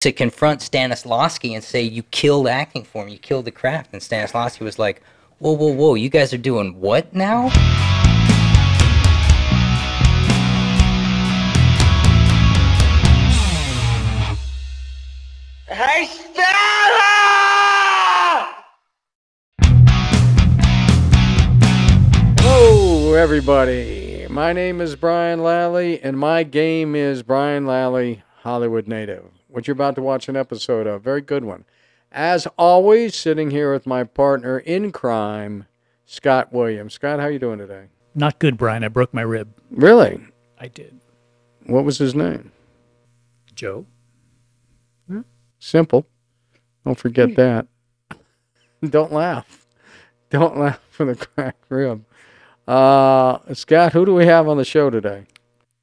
to confront Stanislavski and say, You killed acting for me, you killed the craft. And Stanislavski was like, Whoa, whoa, whoa, you guys are doing what now? Hey, Stella! Hello, everybody. My name is Brian Lally, and my game is Brian Lally, Hollywood native. What you're about to watch an episode of, very good one. As always, sitting here with my partner in crime, Scott Williams. Scott, how you doing today? Not good, Brian. I broke my rib. Really? I did. What was his name? Joe? Simple. Don't forget that. Don't laugh. Don't laugh for the cracked rib. Uh, Scott, who do we have on the show today?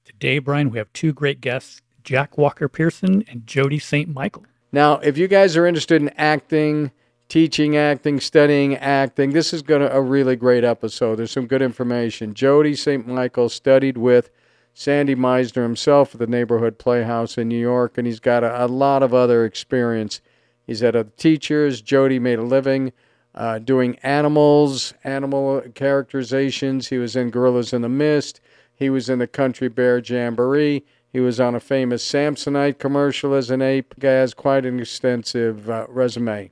Today, Brian, we have two great guests, Jack Walker Pearson and Jody St. Michael. Now, if you guys are interested in acting, teaching acting, studying acting, this is going to a really great episode. There's some good information. Jody St. Michael studied with Sandy Meisner himself at the Neighborhood Playhouse in New York, and he's got a, a lot of other experience. He's had other teachers. Jody made a living uh, doing animals, animal characterizations. He was in Gorillas in the Mist. He was in the Country Bear Jamboree. He was on a famous Samsonite commercial as an ape. Guy has quite an extensive uh, resume,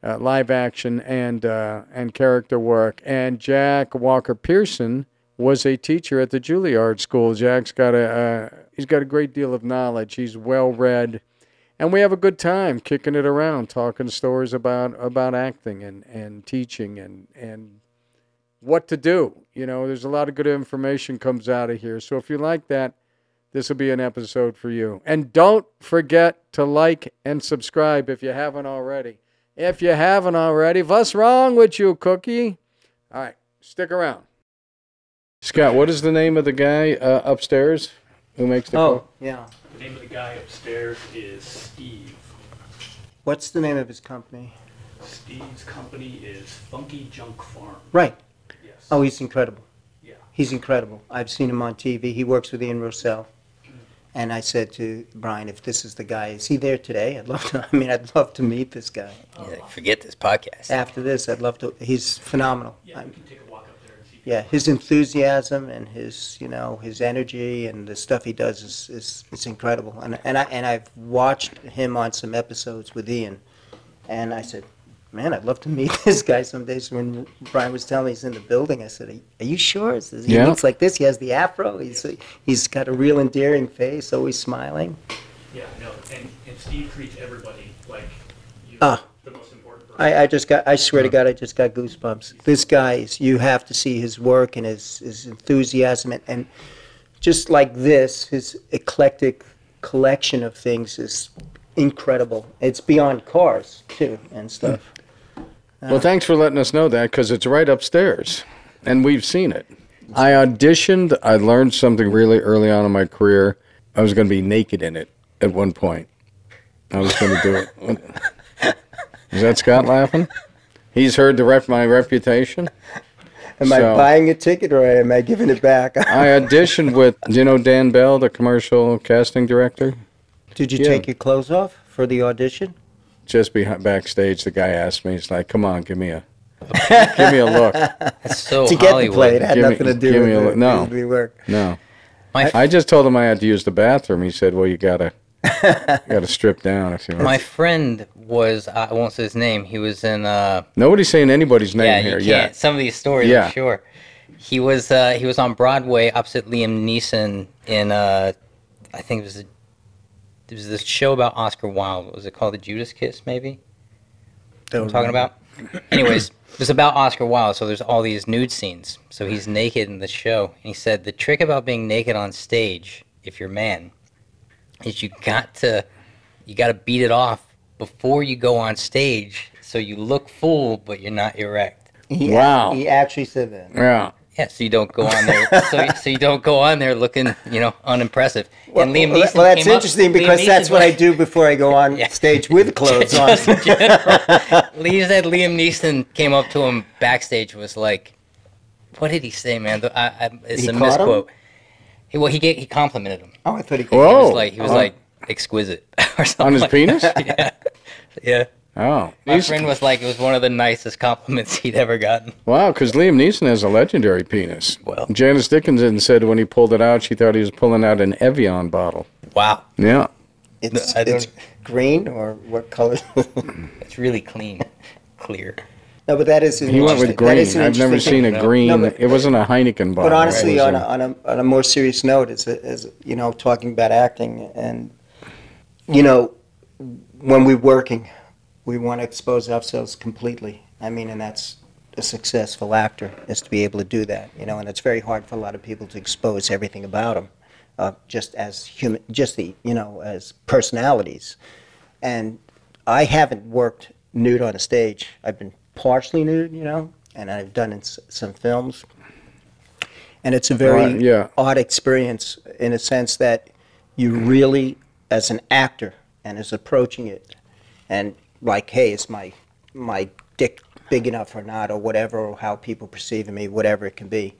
uh, live action and uh, and character work. And Jack Walker Pearson was a teacher at the Juilliard School. Jack's got a uh, he's got a great deal of knowledge. He's well read, and we have a good time kicking it around, talking stories about about acting and and teaching and and what to do. You know, there's a lot of good information comes out of here. So if you like that, this will be an episode for you. And don't forget to like and subscribe if you haven't already. If you haven't already, what's wrong with you, Cookie? All right, stick around. Scott, what is the name of the guy uh, upstairs who makes the Oh, call? yeah. The name of the guy upstairs is Steve. What's the name of his company? Steve's company is Funky Junk Farm. Right. Yes. Oh, he's incredible. Yeah. He's incredible. I've seen him on TV. He works with Ian Rossell. And I said to Brian, if this is the guy, is he there today? I'd love to. I mean, I'd love to meet this guy. He's like, Forget this podcast. After this, I'd love to. He's phenomenal. Yeah, I'm- we can take a walk up there and see. yeah, his enthusiasm and his, you know, his energy and the stuff he does is, is it's incredible. And and I and I've watched him on some episodes with Ian, and I said, man, I'd love to meet this guy some days. When Brian was telling me he's in the building, I said, are you sure? He says, He Yeah. looks like this. He has the afro. He's he's got a real endearing face, always smiling. Yeah, no, and, and Steve treats everybody like you Ah. the most important person. I, I just got, I swear to God, I just got goosebumps. This guy is, you have to see his work and his, his enthusiasm and, and just like this, his eclectic collection of things is incredible. It's beyond cars too and stuff. Well, thanks for letting us know that because it's right upstairs, and we've seen it. I auditioned. I learned something really early on in my career. I was going to be naked in it at one point. I was going to do it. Is that Scott laughing? He's heard the rep my reputation. Am I buying a ticket or am I giving it back? I auditioned with, you know Dan Bell, the commercial casting director? Did you Yeah. take your clothes off for the audition? Just behind backstage, the guy asked me, he's like, "Come on, give me a, give me a look." That's so to get Hollywood. the play, it had Give me- nothing to do give with me a look. No. work. No, My, I just told him I had to use the bathroom. He said, "Well, you gotta, you gotta strip down if you want." my friend was, I won't say his name, he was in, uh, Nobody's saying anybody's name yeah, here Yeah, Some of these stories, Yeah. I'm sure. He was uh, he was on Broadway opposite Liam Neeson in uh, I think it was a, it was this show about Oscar Wilde. Was it called The Judas Kiss? Maybe. What I'm talking about. Anyways, it was about Oscar Wilde. So there's all these nude scenes. So he's naked in the show, and he said the trick about being naked on stage, if you're a man, is you got to you got to beat it off before you go on stage, so you look full but you're not erect. He, Wow. He actually said that. Yeah. Yeah, so you don't go on there. so, so you don't go on there looking, you know, unimpressive. and Liam well, Neeson. well, that's came up- interesting Liam because Neeson that's what I do before I go on Yeah. stage with clothes on. Just in general. Lee said Liam Neeson came up to him backstage. Was like, "What did he say, man? I, I, it's He a caught him? misquote." He well, he gave, he complimented him. Oh, I thought he. Whoa. He was like, he was Oh. like, exquisite or something. On his like penis? that. yeah. Yeah. Oh, My He's- friend was like, it was one of the nicest compliments he'd ever gotten. wow, because Liam Neeson has a legendary penis. Well. Janice Dickinson said when he pulled it out, she thought he was pulling out an Evian bottle. Wow. Yeah. It's, I it's green or what color? It's really clean, clear. no, but that is He went with green. I've never seen a green. No, but- it wasn't a Heineken bottle. But honestly, It on a- a, on a on a more serious note, is is you know talking about acting and you know when we're working, we want to expose ourselves completely. I mean, and that's a successful actor is to be able to do that. You know, and it's very hard for a lot of people to expose everything about them, uh, just as human, just the you know as personalities. And I haven't worked nude on a stage. I've been partially nude, you know, and I've done in s- some films. And it's a very Right, yeah. odd experience in a sense that you really, as an actor, and is approaching it, and like, hey, is my my dick big enough or not, or whatever, or how people perceive me, whatever it can be.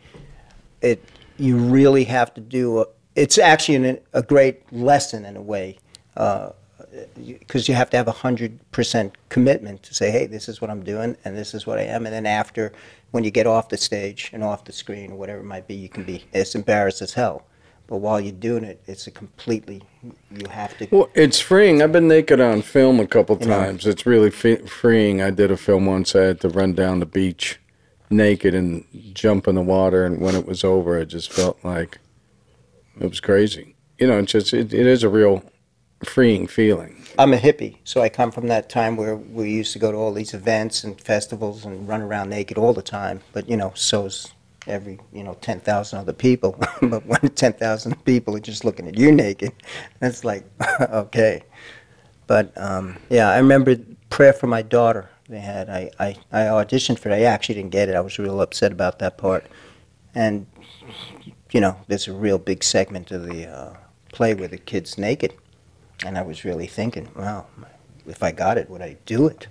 It you really have to do. A, it's actually an, a great lesson in a way, uh, because you have to have a hundred percent commitment to say, hey, this is what I'm doing, and this is what I am, and then after, when you get off the stage and off the screen or whatever it might be, you can be as embarrassed as hell. But while you're doing it, it's a completely you have to. Well, it's freeing. I've been naked on film a couple You know. times. It's really freeing. I did a film once. I had to run down the beach naked and jump in the water, and when it was over, it just felt like it was crazy. You know, it's just it, it is a real freeing feeling. I'm a hippie, so I come from that time where we used to go to all these events and festivals and run around naked all the time. But you know, so's every you know ten thousand other people. but when ten thousand people are just looking at you naked, that's like okay. But um, yeah, I remember prayer for my daughter. They had I, I I auditioned for it. I actually didn't get it. I was real upset about that part. And you know, there's a real big segment of the uh, play where the kid's naked. And I was really thinking, wow, if I got it, would I do it?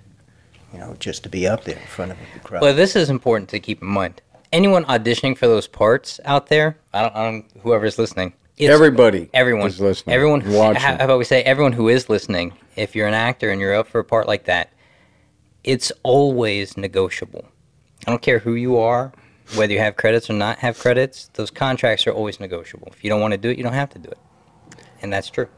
You know, just to be up there in front of the crowd. Well, this is important to keep in mind. Anyone auditioning for those parts out there, I don't, I don't whoever's listening, it's Everybody, everyone is listening. Everyone, who- watching. how, how about we say everyone who is listening? If you're an actor and you're up for a part like that, it's always negotiable. I don't care who you are, whether you have credits or not have credits. Those contracts are always negotiable. If you don't want to do it, you don't have to do it, and that's true.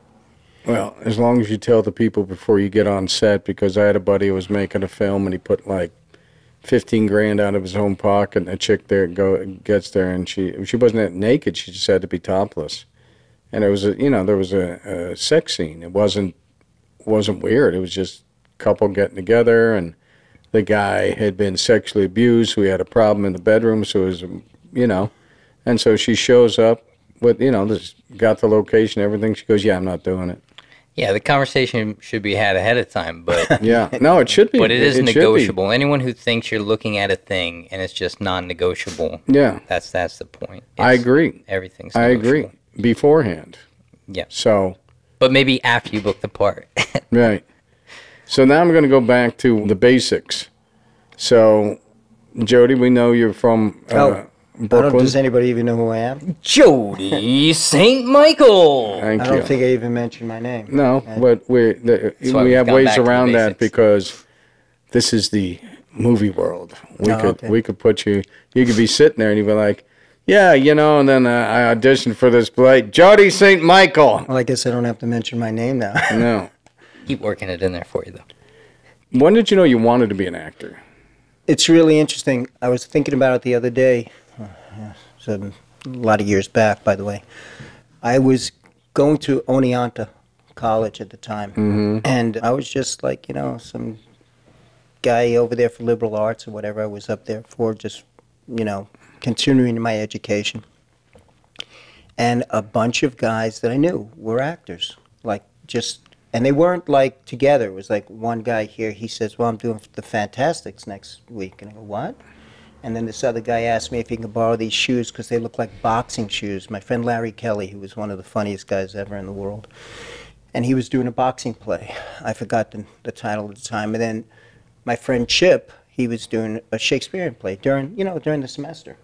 Well, as long as you tell the people before you get on set, because I had a buddy who was making a film and he put like fifteen grand out of his own pocket, and a chick there go gets there and she she wasn't naked, she just had to be topless, and it was a you know there was a, a sex scene. It wasn't wasn't weird. It was just couple getting together, and the guy had been sexually abused, so he had a problem in the bedroom, so it was you know, and so she shows up with you know this got the location, everything. She goes, yeah, I'm not doing it. Yeah, the conversation should be had ahead of time, but Yeah, no, it should be. but it is should be. negotiable. Anyone who thinks you're looking at a thing and it's just non-negotiable, Yeah, that's that's the point. I agree. Everything's. I agree. Beforehand. Yeah. So But maybe after you book the part. right. So now I'm going to go back to the basics. So, Jody, we know you're from uh, Oh, I don't, does anybody even know who I am? Jody St. Michael. Thank I don't think I even mentioned my name. no, I- but we the, we we've ways back to the around that because this is the movie world. We Oh, could okay. we could put you. You could be sitting there and you'd be like, yeah, you know. And then uh, I auditioned for this play, Jody St. Michael. Well, I guess I don't have to mention my name now. No. Keep working it in there for you, though. When did you know you wanted to be an actor? it's really interesting. I was thinking about it the other day. Yeah, it's a lot of years back, by the way. I was going to Oneonta College at the time, mm-hmm. and I was just like, you know, some guy over there for liberal arts or whatever I was up there for, just, you know, continuing my education. And a bunch of guys that I knew were actors, like just, and they weren't like together. It was like one guy here, he says, Well, I'm doing the Fantasticks next week. And I go, What? And then this other guy asked me if he could borrow these shoes because they look like boxing shoes. My friend Larry Kelly, who was one of the funniest guys ever in the world, and he was doing a boxing play. I forgot the, the title at the time. And then my friend Chip, he was doing a Shakespearean play during, you know, during the semester.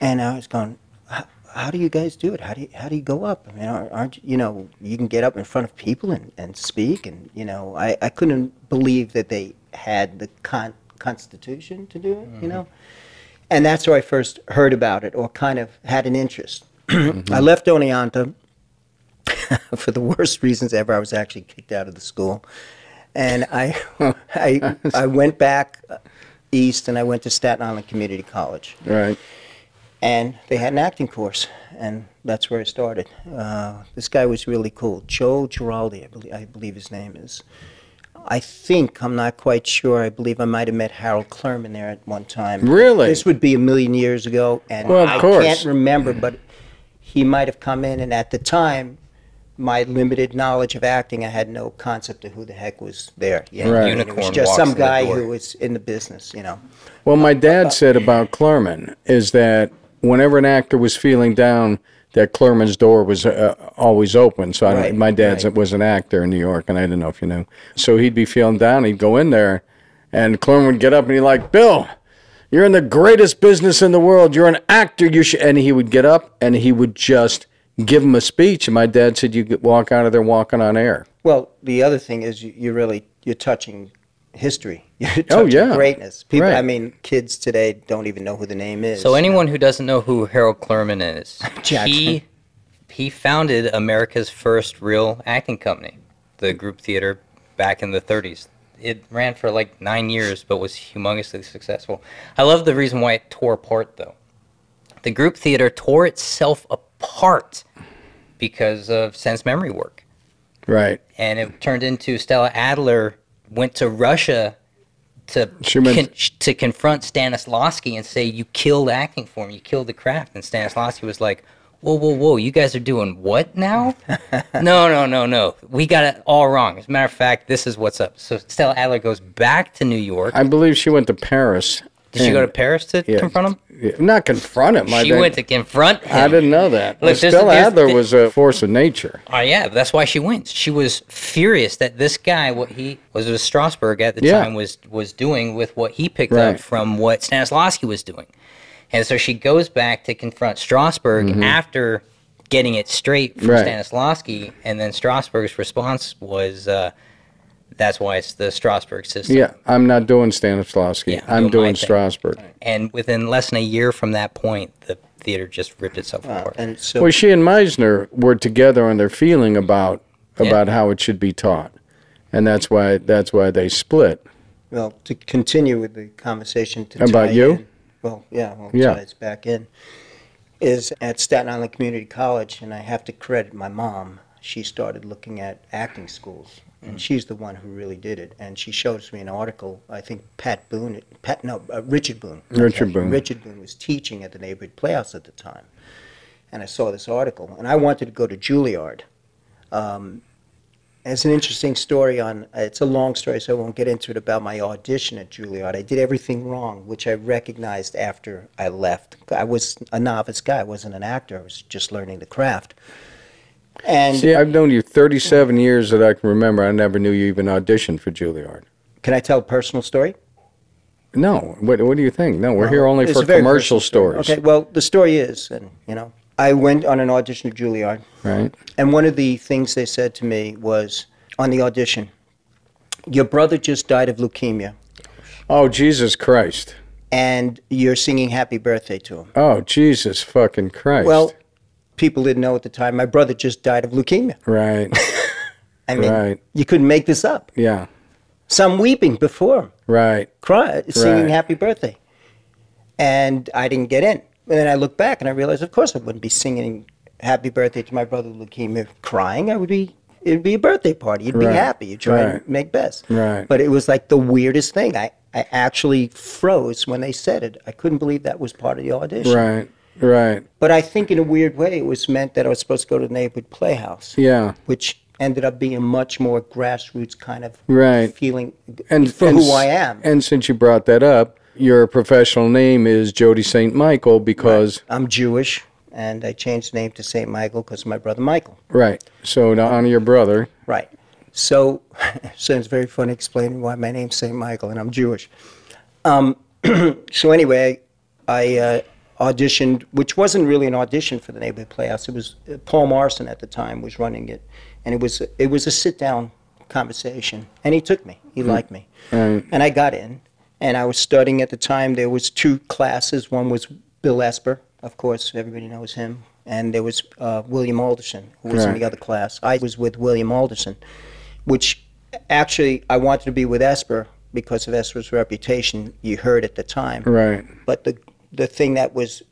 And I was going, "H- how do you guys do it? How do you, how do you go up? I mean, aren't you know, you can get up in front of people and, and speak, and you know, I, I couldn't believe that they had the con- constitution to do it, you know, and that's where I first heard about it, or kind of had an interest. I left Oneonta for the worst reasons ever. I was actually kicked out of the school, and I I I went back east, and I went to Staten Island Community College Right. and they had an acting course, and that's where I started. Uh, this guy was really cool, Joe Giraldi, I believe, I believe his name is. I think I'm not quite sure. I believe I might have met Harold Clurman there at one time. Really? This would be a million years ago, and Well, of I course. can't remember, but he might have come in, and at the time. My limited knowledge of acting, I had no concept of who the heck was there. You know? Right. And It was just some guy who was in the business, you know. Well, my dad said about Clurman is that whenever an actor was feeling down, that Clurman's door was uh, always open. So I Right, my dad right. was an actor in New York, and I didn't know if you knew. So he'd be feeling down, he'd go in there, and Clurman would get up and he'd like, Bill, you're in the greatest business in the world. You're an actor. You should. And he would get up and he would just give him a speech. And my dad said, you could walk out of there walking on air. Well, the other thing is you, you're really you're touching history. You're Oh, yeah. greatness. People, I mean, kids today don't even know who the name is. So anyone who doesn't know who Harold Clurman is, Jackson. he he founded America's first real acting company, the Group Theater, back in the 30s. It ran for like nine years, but was humongously successful. I love the reason why it tore apart, though. The Group Theater tore itself apart because of sense memory work Right. and it turned into Stella Adler went to Russia to con- to confront Stanislavski and say you killed acting for form, you killed the craft, and Stanislavski was like, "Whoa, whoa, whoa! You guys are doing what now? no, no, no, no! We got it all wrong. As a matter of fact, this is what's up." So Stella Adler goes back to New York. I believe she went to Paris. Did she go to Paris to yeah, confront him? yeah, Not confront him. I She went to confront him. I didn't know that. Look, Stella there's- Adler there- was a force of nature. Oh yeah, that's why she wins. She was furious that this guy, what he was with Strasberg at the Yeah. time, was was doing with what he picked Right. up from what Stanislavski was doing, and so she goes back to confront Strasberg after getting it straight from Mm-hmm. Right. Stanislavski, and then Strasberg's response was, uh, "That's why it's the Strasberg system." Yeah, I'm not doing Stanislavski. Yeah, I'm doing my doing thing. Strasberg. And within less than a year from that point, the theater just ripped itself Uh, apart. and so Well, she and Meisner were together on their feeling about Yeah. about how it should be taught, and that's why that's why they split. well, to continue with the conversation to About tie you? in- well, yeah, well, Yeah. ties back in. Is at Staten Island Community College, and I have to credit my mom. She started looking at acting schools, and Mm. she's the one who really did it. And she shows me an article. I think Pat Boone, Pat no, uh, Richard Boone. Richard Okay, Boone. Richard Boone was teaching at the neighborhood playhouse at the time, and I saw this article, and I wanted to go to Juilliard. Um, it's an interesting story on it's a long story so i won't get into it about my audition at juilliard i did everything wrong which i recognized after i left i was a novice guy i wasn't an actor i was just learning the craft and See, I've known you 37 years that I can remember. I never knew you even auditioned for Juilliard. can i tell a personal story No, what, what do you think? No, we're here only for commercial story. stories, okay well the story is and you know i went on an audition at juilliard right? And one of the things they said to me was on the audition, your brother just died of leukemia, Oh Jesus Christ! and you're singing happy birthday to him. Oh Jesus fucking Christ! Well, people didn't know at the time. My brother just died of leukemia. right, I mean, Right. you couldn't make this up. yeah, Some weeping before right. cry, singing Right. happy birthday. And I didn't get in. And then I look back and I realized, of course, I wouldn't be singing happy birthday to my brother with leukemia crying. I would be, it'd be a birthday party. You'd be happy. You'd try Right. and make best. Right. But it was like the weirdest thing. I, I actually froze when they said it. I couldn't believe that was part of the audition. Right, right. But I think in a weird way, it was meant that I was supposed to go to the neighborhood playhouse. Yeah, which ended up being a much more grassroots kind of Right. feeling and for and who I am. And since you brought that up, your professional name is Jody St. Michael because I'm Jewish, and I changed the name to St. Michael because of my brother Michael. right. So to honor your brother, Right. So, so it's very funny explaining why my name's St. Michael and I'm Jewish. Um, so anyway, I uh, auditioned, which wasn't really an audition for the Neighborhood Playhouse. It was uh, Paul Morrison at the time was running it, and it was it was a sit down conversation, and he took me. He liked me, Right. and I got in, and I was studying at the time. There was two classes. One was Bill Esper, of course, everybody knows him, and there was uh, William Alderson, who was in the other class. I was with William Alderson, which actually I wanted to be with Esper because of Esper's reputation. You heard at the time. Right. But the the thing that was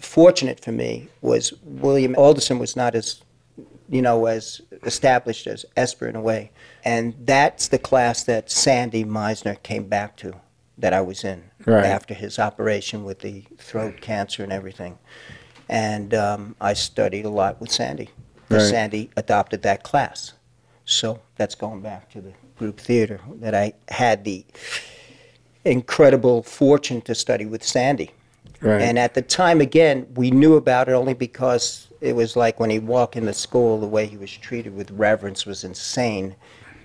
fortunate for me was William Alderson was not as you know as established as Esper in a way, and that's the class that Sandy Meisner came back to that I was in Right. after his operation with the throat cancer and everything, and um, I studied a lot with Sandy. Right. Sandy adopted that class, so that's going back to the group theater that I had the incredible fortune to study with Sandy. Right. And at the time, again, we knew about it only because it was like when he walked into school, the way he was treated with reverence was insane.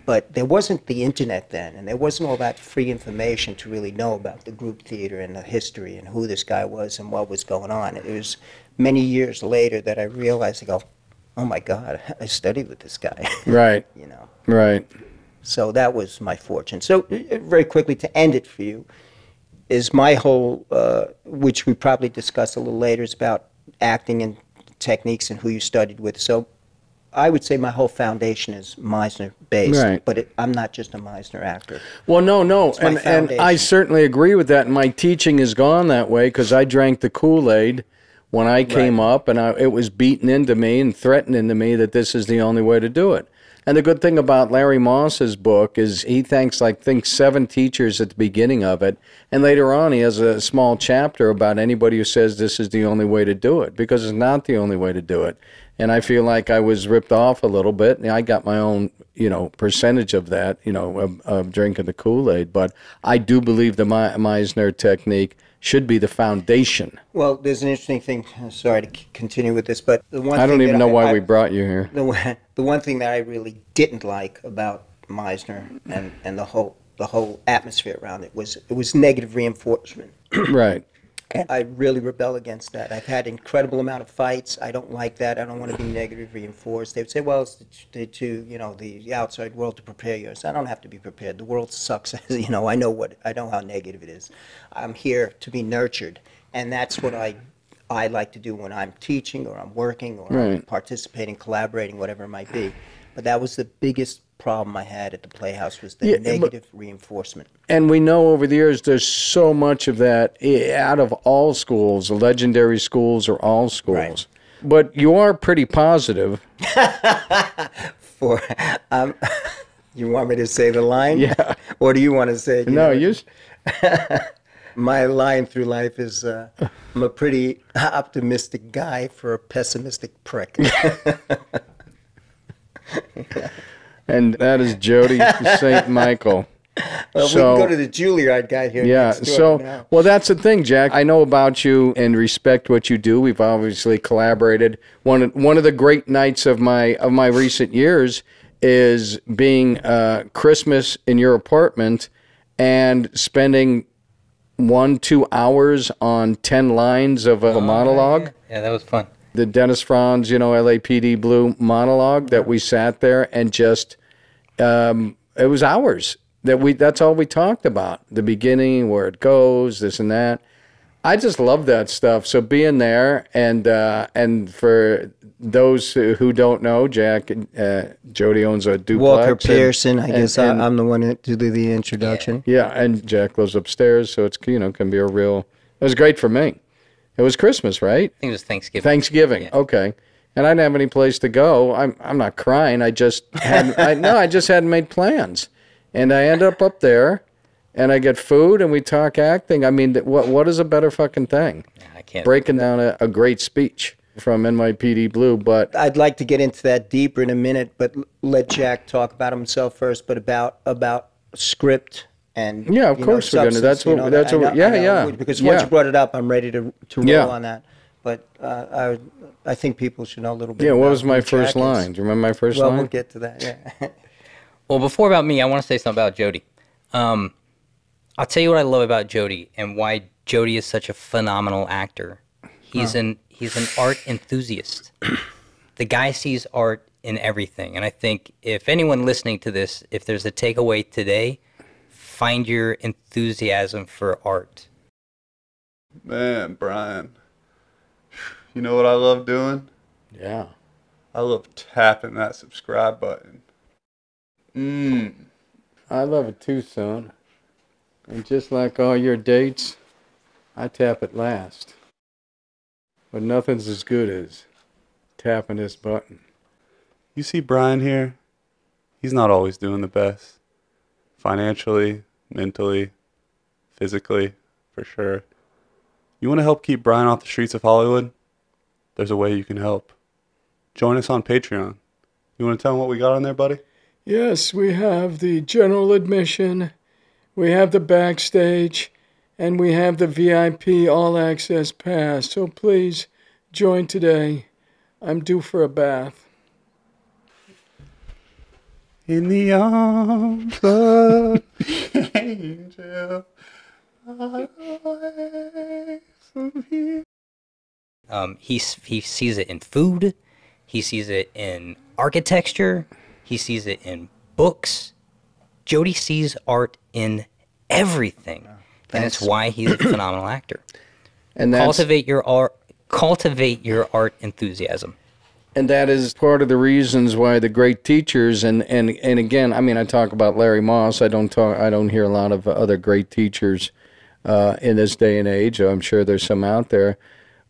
But there wasn't the internet then, and there wasn't all that free information to really know about the group theater and the history and who this guy was and what was going on. It was many years later that I realized, I go, oh my God, I studied with this guy, right. you know. Right. So that was my fortune. So uh, very quickly to end it for you is my whole, uh, which we probably discuss a little later, is about acting and techniques and who you studied with. So I would say my whole foundation is Meisner based, Right. but it, I'm not just a Meisner actor. Well, no, no, and and I certainly agree with that. And my teaching has gone that way because I drank the Kool Aid when I came up, and I, it was beaten into me and threatened into me that this is the only way to do it. And the good thing about Larry Moss's book is he thanks like thinks seven teachers at the beginning of it, and later on he has a small chapter about anybody who says this is the only way to do it because it's not the only way to do it. And I feel like I was ripped off a little bit. And I got my own, you know, percentage of that, you know, of, of drinking the Kool Aid. But I do believe the Me- Meisner technique should be the foundation. Well, there's an interesting thing. Sorry to c- continue with this, but the one I don't thing even know why I, we brought you here. the the one thing that I really didn't like about Meisner and, and the whole the whole atmosphere around it was it was negative reinforcement. right. And I really rebel against that. I've had incredible amount of fights. I don't like that. I don't want to be negatively reinforced. They would say, "Well, it's to, to, to you know the outside world to prepare you." I said, I don't have to be prepared. The world sucks. you know, I know what I know how negative it is. I'm here to be nurtured, and that's what I I like to do when I'm teaching or I'm working or I'm participating, collaborating, whatever it might be. But that was the biggest problem I had at the Playhouse was the Yeah, but- negative reinforcement. And we know over the years there's so much of that out of all schools, legendary schools or all schools. Right. But you are pretty positive. for um, you want me to say the line Yeah. or do you want to say it? No, know? you. my line through life is uh, i'm a pretty optimistic guy for a pessimistic prick And that is Jody St. Michael. well, So- we can go to the juilliard guy here Yeah. So, well, that's the thing, Jack. I know about you and respect what you do. We've obviously collaborated. One of, one of the great nights of my of my recent years is being uh, Christmas in your apartment and spending one two hours on ten lines of a monologue. Yeah, that was fun. the Dennis Franz, you know, LAPD Blue monologue that we sat there and just, um, it was hours that we, that's all we talked about. The beginning, where it goes, this and that. I just love that stuff. So being there and, uh, and for those who who don't know, Jack, uh, Jody owns a duplex. walker and- pearson i and- guess and- I, i'm the one to do the introduction yeah, and Jack lives upstairs, so it's, you know, can be a real, it was great for me. It was Christmas, right? I think it was Thanksgiving. Thanksgiving. Okay. And I didn't have any place to go. I'm I'm not crying. I just had I no, I just hadn't made plans. And I end up up there and I get food and we talk acting. I mean, what what is a better fucking thing? I can't. Breaking down a, a great speech from NYPD Blue, but I'd like to get into that deeper in a minute, but let Jack talk about himself first. But about about script and Yeah, of you know, course we're gonna- substance, that's you what- know, that's what- know- yeah, yeah, Because once yeah. you brought it up, I'm ready to to roll Yeah. on that. But uh, I I think people should know a little bit. yeah, what was my first Jack line? Do you remember my first Well, line? Well, we'll get to that. Yeah. Well, before about me, I want to say something about Jody. Um, I'll tell you what I love about Jody and why Jody is such a phenomenal actor. He's an he's an art enthusiast. the guy sees art in everything, and I think if anyone listening to this, if there's a takeaway today, find your enthusiasm for art. Man, Brian. You know what I love doing? Yeah. I love tapping that subscribe button. Mmm. I love it too, son. And just like all your dates, I tap it last. But nothing's as good as tapping this button. You see Brian here? He's not always doing the best. Financially, mentally, physically, for sure. You want to help keep Brian off the streets of Hollywood? There's a way you can help. Join us on Patreon. You want to tell him what we got on there, buddy? Yes, we have the general admission, we have the backstage, and we have the VIP all access pass. So please join today. I'm due for a bath. In the arms of angel. I you. Um, he he sees it in food, he sees it in architecture, he sees it in books. Jody sees art in everything, and it's why he's a phenomenal actor. And that's Cultivate your art. Cultivate your art enthusiasm. and that is part of the reasons why the great teachers and and and again i mean i talk about larry moss i don't talk i don't hear a lot of other great teachers uh, in this day and age i'm sure there's some out there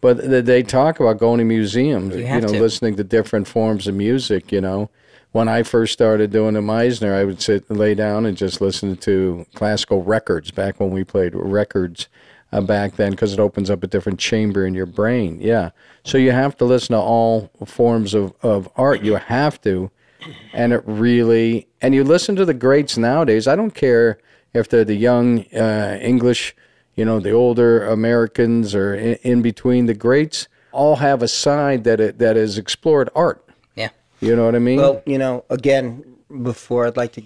but they talk about going to museums You you, know to. listening to different forms of music you know when i first started doing the meisner i would sit lay down and just listen to classical records back when we played records uh, back then because it opens up a different chamber in your brain. Yeah. So you have to listen to all forms of, of art. You have to. And it really, and you listen to the greats nowadays. I don't care if they're the young uh, English, you know, the older Americans or in, in between. The greats all have a side that it, that is explored art. Yeah. You know what I mean? Well, you know, again, before I'd like to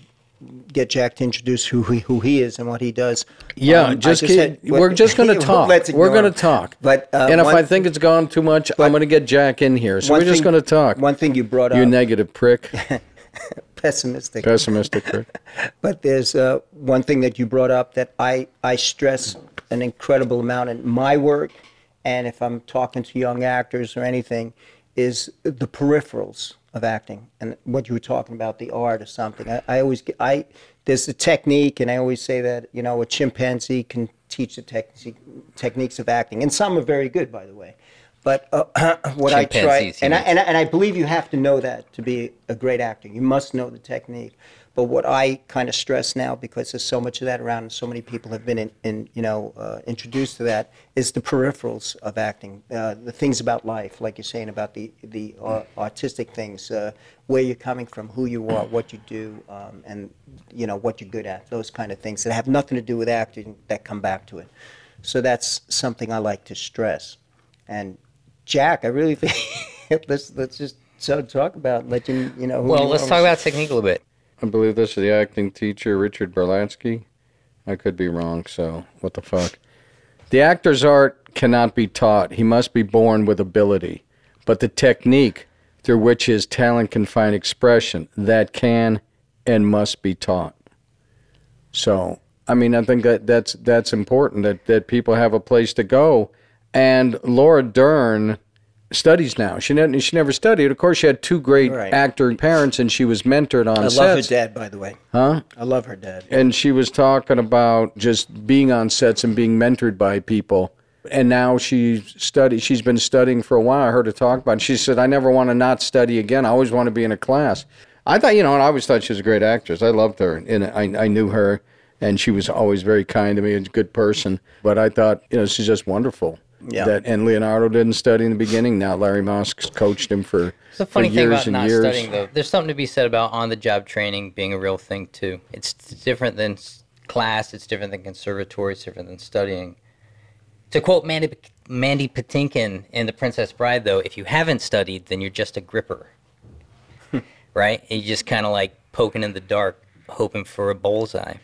get Jack to introduce who he, who he is and what he does. yeah, um, just, keep, had- we're just going to talk. Let's we're going to talk. But uh, and if one- I think it's gone too much, I'm going to get Jack in here. So we're just going to talk. One thing you brought up, You negative prick. pessimistic. Pessimistic prick. But there's uh, one thing that you brought up that I, I stress an incredible amount in my work, and if I'm talking to young actors or anything, is the peripherals of acting and what you were talking about, the art or something. I, I always get, I there's a technique, and I always say that you know a chimpanzee can teach the technique, techniques of acting, and some are very good, by the way. But uh, what I try, and I, and, I, and I believe you have to know that to be a great actor. You must know the technique. But what I kind of stress now, because there's so much of that around, and so many people have been in, in you know, uh, introduced to that, is the peripherals of acting, uh, the things about life, like you're saying about the the uh, artistic things, uh, where you're coming from, who you are, what you do, um, and you know what you're good at, those kind of things that have nothing to do with acting that come back to it. So that's something I like to stress. And Jack, I really think let's let's just so talk about let you you know. Who Well, let's talk about technique a little bit. I believe this is the acting teacher, Richard Berlatsky. I could be wrong, so what the fuck? The actor's art cannot be taught. He must be born with ability. But the technique through which his talent can find expression, that can and must be taught. So, I mean, I think that that's that's important that, that people have a place to go. And Laura Dern studies now. She never, she never studied. Of course, she had two great Right. actor parents, and she was mentored on I sets. love her dad, by the way. Huh? I love her dad. And she was talking about just being on sets and being mentored by people. And now she study. She's been studying for a while. I heard her talk about. It. She said, "I never want to not study again. I always want to be in a class." I thought, you know, and I always thought she was a great actress. I loved her, and I, I knew her, and she was always very kind to me and a good person. But I thought, you know, she's just wonderful. Yeah. That and Leonardo didn't study in the beginning. Now Larry Moss coached him for, It's a funny thing about not years. studying, though. There's something to be said about on-the-job training being a real thing too. It's different than class. It's different than conservatory. It's different than studying. To quote Mandy, Mandy Patinkin in The Princess Bride, though, if you haven't studied, then you're just a gripper, hmm. right? And you're just kind of like poking in the dark, hoping for a bullseye.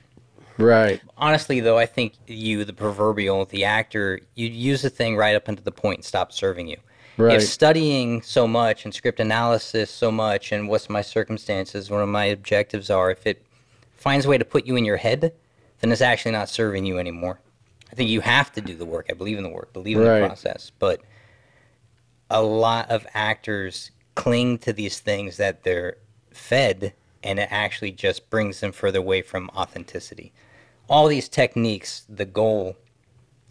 Right. Honestly, though, I think you, the proverbial, the actor, you use the thing right up until the point and stop serving you. Right. If studying so much and script analysis so much and what's my circumstances, what my objectives are, if it finds a way to put you in your head, then it's actually not serving you anymore. I think you have to do the work. I believe in the work, believe in Right. the process. But a lot of actors cling to these things that they're fed, and it actually just brings them further away from authenticity. All these techniques, the goal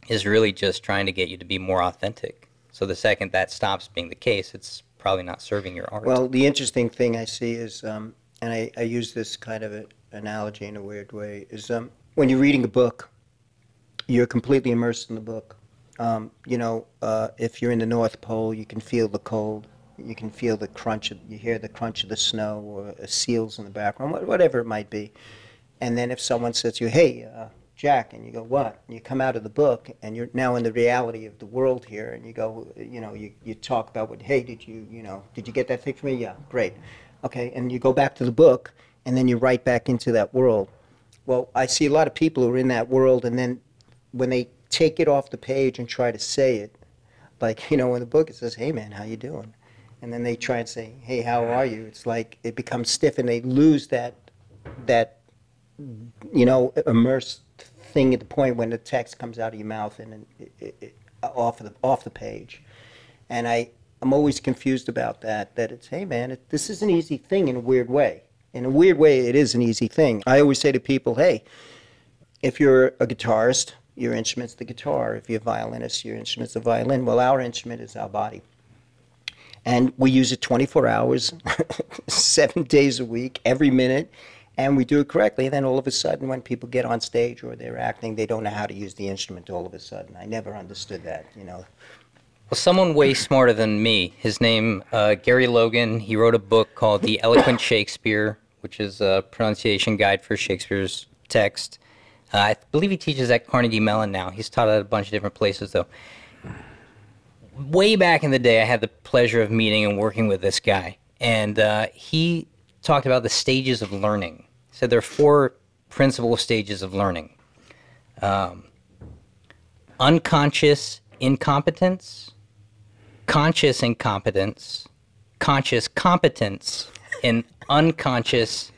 is really just trying to get you to be more authentic. So the second that stops being the case, it's probably not serving your art. Well, the interesting thing I see is, um, and I, I use this kind of a, analogy in a weird way, is um, when you're reading a book, you're completely immersed in the book. Um, you know, uh, if you're in the North Pole, you can feel the cold. You can feel the crunch. Of, you hear the crunch of the snow or seals in the background, whatever it might be. And then if someone says to you, "Hey, uh, Jack," and you go, "What?" And you come out of the book, and you're now in the reality of the world here, and you go, you know, you, you talk about what, "Hey, did you, you know, did you get that thing for me?" Yeah, great. Okay, and you go back to the book, and then you're right back into that world. Well, I see a lot of people who are in that world, and then when they take it off the page and try to say it, like you know, in the book it says, "Hey, man, how you doing?" And then they try and say, "Hey, how are you?" It's like it becomes stiff, and they lose that that you know immersed thing at the point when the text comes out of your mouth and it, it, it, off the off the page. And I I'm always confused about that. That it's, hey, man, it, this is an easy thing in a weird way. In a weird way, it is an easy thing. I always say to people, hey, if you're a guitarist, your instrument's the guitar. If you're a violinist, your instrument's the violin. Well, our instrument is our body. And we use it 24 hours, seven days a week, every minute, and we do it correctly. And then all of a sudden, when people get on stage or they're acting, they don't know how to use the instrument all of a sudden. I never understood that, you know. Well, someone way smarter than me. His name, uh, Gary Logan. He wrote a book called The Eloquent Shakespeare, which is a pronunciation guide for Shakespeare's text. Uh, I believe he teaches at Carnegie Mellon now. He's taught at a bunch of different places, though. Way back in the day, I had the pleasure of meeting and working with this guy, and uh, he talked about the stages of learning. Said there are four principal stages of learning um, unconscious incompetence, conscious incompetence, conscious competence, and unconscious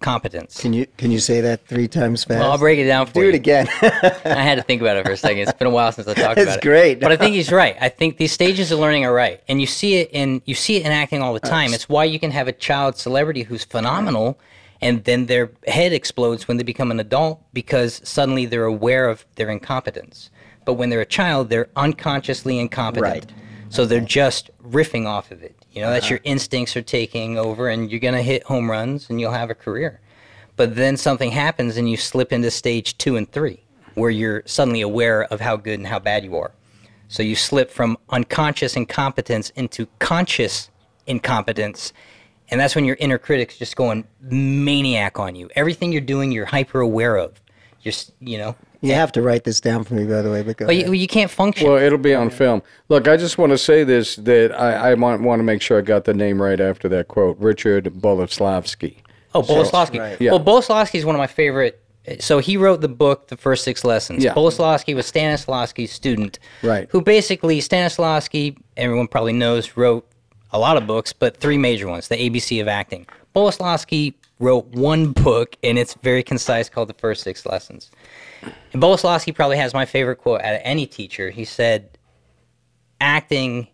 competence. Can you can you say that three times fast? Well, I'll break it down for Do you. Do it again. I had to think about it for a second. It's been a while since I talked about it. It's great. But I think he's right. I think these stages of learning are right. And you see it in you see it in acting all the time. It's why you can have a child celebrity who's phenomenal and then their head explodes when they become an adult because suddenly they're aware of their incompetence. But when they're a child, they're unconsciously incompetent. Right. So they're just riffing off of it. You know, Uh-huh. that's your instincts are taking over and you're going to hit home runs and you'll have a career. But then something happens and you slip into stage 2 and 3 where you're suddenly aware of how good and how bad you are. So you slip from unconscious incompetence into conscious incompetence. And that's when your inner critic's just going maniac on you. Everything you're doing, you're hyper aware of. You're, you know, you have to write this down for me, by the way. But go but ahead. you, you can't function. Well, it'll be on film. Look, I just want to say this that I, I want, want to make sure I got the name right after that quote. Richard Boleslavsky. Oh, Boleslavsky. right. Yeah. Well, Boleslavsky is one of my favorite. So he wrote the book, The First Six Lessons. Yeah. Boleslavsky was Stanislavski's student. Right. Who basically, Stanislavski, everyone probably knows, wrote a lot of books, but three major ones, The ABC of Acting. Boleslavsky wrote one book, and it's very concise, called The First Six Lessons. And Boleslavsky probably has my favorite quote out of any teacher. He said, acting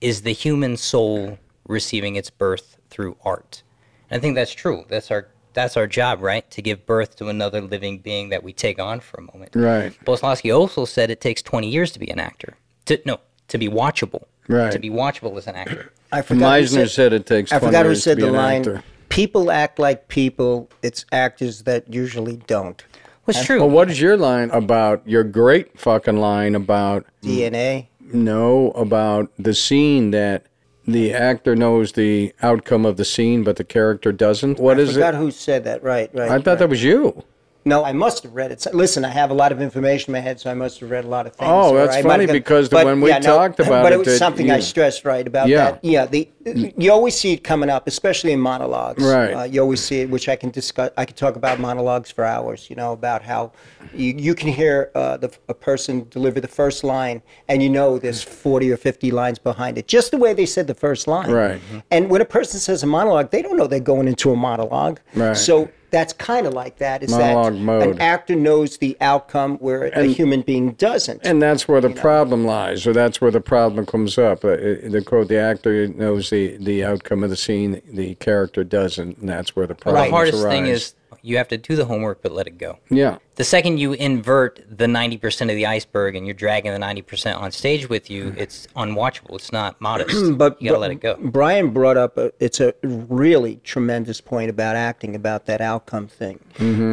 is the human soul receiving its birth through art. And I think that's true. That's our that's our job, right? To give birth to another living being that we take on for a moment. Right. Boleslavsky also said it takes 20 years to be an actor. To no, to be watchable. Right. To be watchable as an actor. I forgot who Meisner said, it takes I forgot who said the line. actor. People act like people. It's actors that usually don't. What's true? Well, what is your line about your great fucking line about DNA. no about the scene that the actor knows the outcome of the scene, but the character doesn't? What I is forgot who said that. Right, right. I thought that was you. No, I must have read it. Listen, I have a lot of information in my head, so I must have read a lot of things. Oh, that's funny got- because but, when we yeah, no, talked about but it, but it was something I stressed right about Yeah. that. Yeah, the you always see it coming up, especially in monologues. Right. Uh, you always see it, which I can discuss. I could talk about monologues for hours. You know about how you, you can hear uh, the, a person deliver the first line, and you know there's 40 or 50 lines behind it, just the way they said the first line. Right. And when a person says a monologue, they don't know they're going into a monologue. Right. So that's kind of like that. Is Monologue that mode. an actor knows the outcome where a human being doesn't. And that's where the problem lies, or that's where the problem comes up. Uh, the quote: "The actor knows the the outcome of the scene, the character doesn't," and that's where the problem. the hardest thing is you have to do the homework but let it go. yeah, The second you invert the 90% of the iceberg and you're dragging the 90% on stage with you, it's unwatchable. It's not modest. but you got to let it go. Brian brought up a, it's a really tremendous point about acting, about that outcome thing,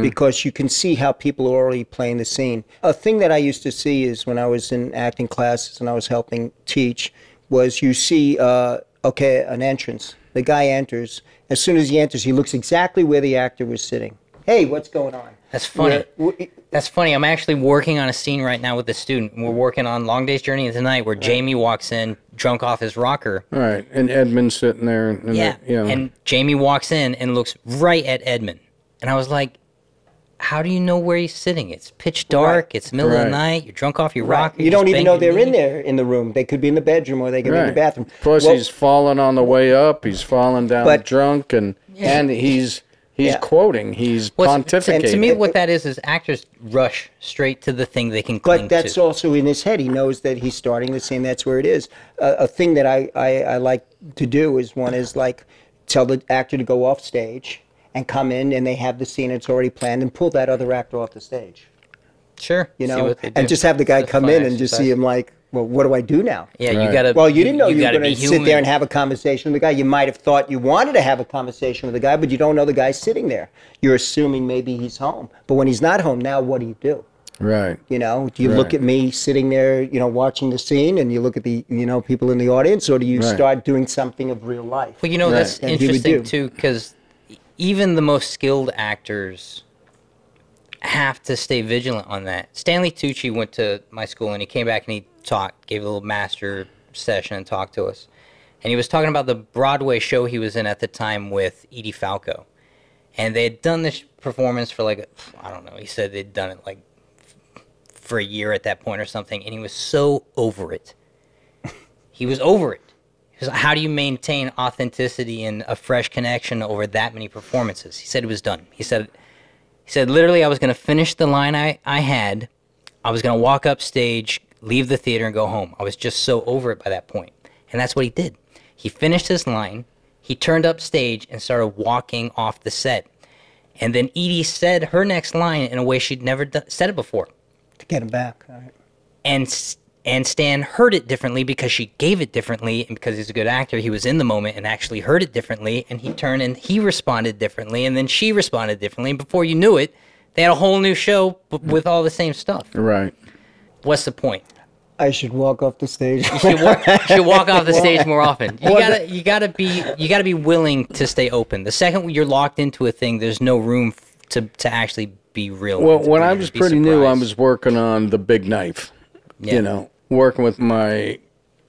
because you can see how people are already playing the scene. A thing that I used to see is when I was in acting classes and I was helping teach, was you see, uh, okay, an entrance. The guy enters. As soon as he enters, he looks exactly where the actor was sitting. Hey, what's going on? That's funny. Where- w- That's funny. I'm actually working on a scene right now with a student. We're working on Long Day's Journey into the Night where Jamie walks in drunk off his rocker. all right. And Edmund's sitting there, and Yeah. the- you know, And Jamie walks in and looks right at Edmund. And I was like, how do you know where he's sitting? It's pitch dark. It's middle of the night. You're drunk off your Right. rocker. You don't even know they're in there in the room. They could be in the bedroom or they could be in the bathroom. Plus, Well, he's falling on the way up. He's falling down But- drunk, and and he's he's Yeah. quoting. He's What's- pontificating. And to me, what that is is actors rush straight to the thing they can cling But that's to. also in his head. He knows that he's starting the scene. That's where it is. Uh, a thing that I, I, I like to do is one is like tell the actor to go off stage and come in and they have the scene it's already planned and pull that other actor off the stage. Sure. You know, and just have the guy It's come in and just see him like, well, what do I do now? Yeah, you gotta. Well, you didn't know you, were gotta gonna sit there and have a conversation with the guy. You might have thought you wanted to have a conversation with the guy, but you don't know the guy's sitting there. You're assuming maybe he's home. But when he's not home, now what do you do? right. You know, do you look at me sitting there, you know, watching the scene, and you look at the, you know, people in the audience, or do you Right. start doing something of real life? Well, you know Right. that's And interesting too, because even the most skilled actors have to stay vigilant on that. Stanley Tucci went to my school and he came back and he talked, gave a little master session and talked to us, and he was talking about the Broadway show he was in at the time with Edie Falco, and they had done this performance for like I don't know. He said they'd done it like for a year at that point or something, and he was so over it. He was over it. He was like, How do you maintain authenticity and a fresh connection over that many performances? He said it was done. He said, he said literally, I was going to finish the line I, I had. I was going to walk up stage, leave the theater, and go home. I was just so over it by that point. And that's what he did. He finished his line. He turned up stage and started walking off the set. And then Edie said her next line in a way she'd never do- said it before to get him back. Right. and and Stan heard it differently because she gave it differently, and because he's a good actor, he was in the moment and actually heard it differently, and he turned and he responded differently, and then she responded differently, and before you knew it, they had a whole new show b- with all the same stuff. Right. What's the point? I should walk off the stage. You should walk, you should walk off the stage more often. You gotta you gotta be you gotta be willing to stay open. The second you're locked into a thing, there's no room f- to to actually be real. Well, when I was be pretty new, I was working on the big knife. Yeah. You know, working with my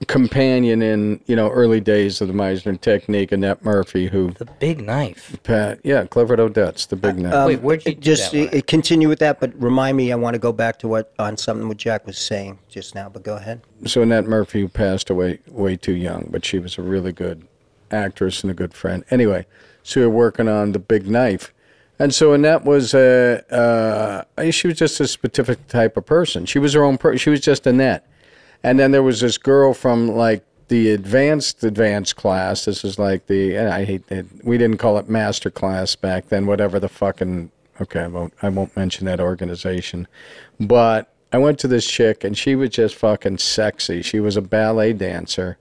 companion in you know early days of the Meisner technique, Annette Murphy, who the big knife. Pat, yeah, Clifford Odets, the big knife. Wait, where'd you do just that one? uh, continue with that, but remind me. I want to go back to what on something what Jack was saying just now. But go ahead. so Annette Murphy passed away way too young, but she was a really good actress and a good friend. Anyway, so we were working on the big knife. And so Annette was a, uh, she was just a specific type of person. She was her own person. She was just Annette. And then there was this girl from like the advanced advanced class. This is like the I hate it. We didn't call it master class back then. Whatever the fucking okay, I won't I won't mention that organization. But I went to this chick and she was just fucking sexy. She was a ballet dancer,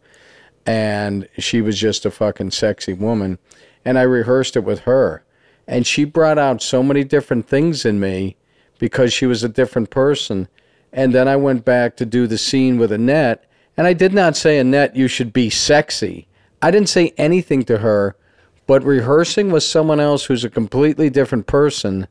and she was just a fucking sexy woman. And I rehearsed it with her, and she brought out so many different things in me because she was a different person. And then I went back to do the scene with Annette, and I did not say, Annette, you should be sexy. I didn't say anything to her, but rehearsing with someone else who's a completely different person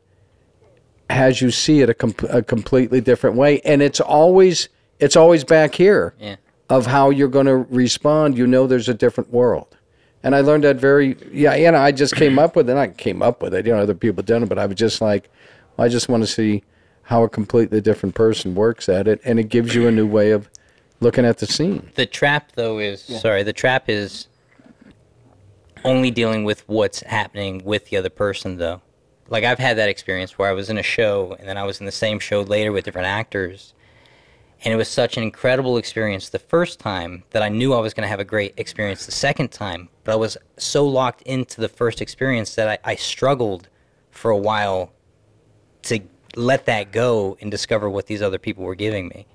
has you see it a, com- a completely different way. And it's always it's always back here Yeah. of how you're going to respond. You know, there's a different world. And I learned that very, yeah, you know, I just came up with it. I came up with it. You know, other people done it, but I was just like, I just want to see how a completely different person works at it, and it gives you a new way of looking at the scene. The trap, though, is sorry. The trap is only dealing with what's happening with the other person, though. Like I've had that experience where I was in a show and then I was in the same show later with different actors, and it was such an incredible experience the first time that I knew I was going to have a great experience the second time. But I was so locked into the first experience that I, I struggled for a while to let that go and discover what these other people were giving me,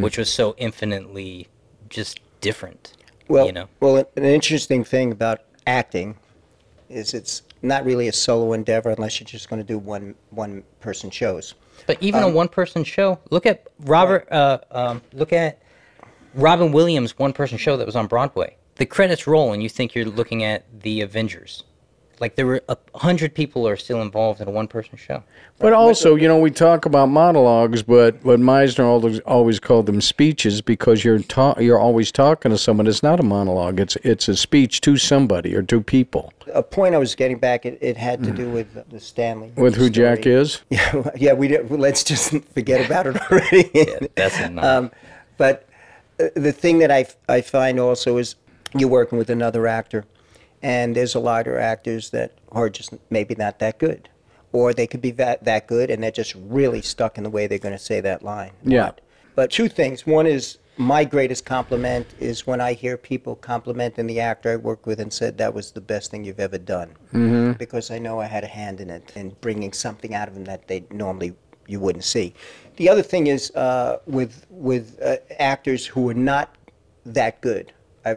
which was so infinitely just different. Well, you know, well, an interesting thing about acting is it's not really a solo endeavor unless you're just going to do one one person shows. but even Um, a one-person show. Look at Robert. Uh, um, look at Robin Williams' one-person show that was on Broadway. The credits roll, and you think you're looking at the Avengers. Like there were a hundred people are still involved in a one-person show. But also, you know, we talk about monologues, but but Meisner always always called them speeches because you're ta- you're always talking to someone. It's not a monologue. It's it's a speech to somebody or to people. A point I was getting back, it, it had to do with the Stanley. With who Jack is. Yeah, yeah. We did, let's just forget about it already. yeah, That's enough. Um, but uh, the thing that I, I find also is you're working with another actor, and there's a lot of actors that are just maybe not that good, or they could be that, that good and they're just really stuck in the way they're going to say that line. Yeah. But, but two things. One is my greatest compliment is when I hear people complimenting the actor I work with and said that was the best thing you've ever done, mm-hmm. because I know I had a hand in it and bringing something out of them that they normally you wouldn't see. The other thing is uh, with with uh, actors who are not that good,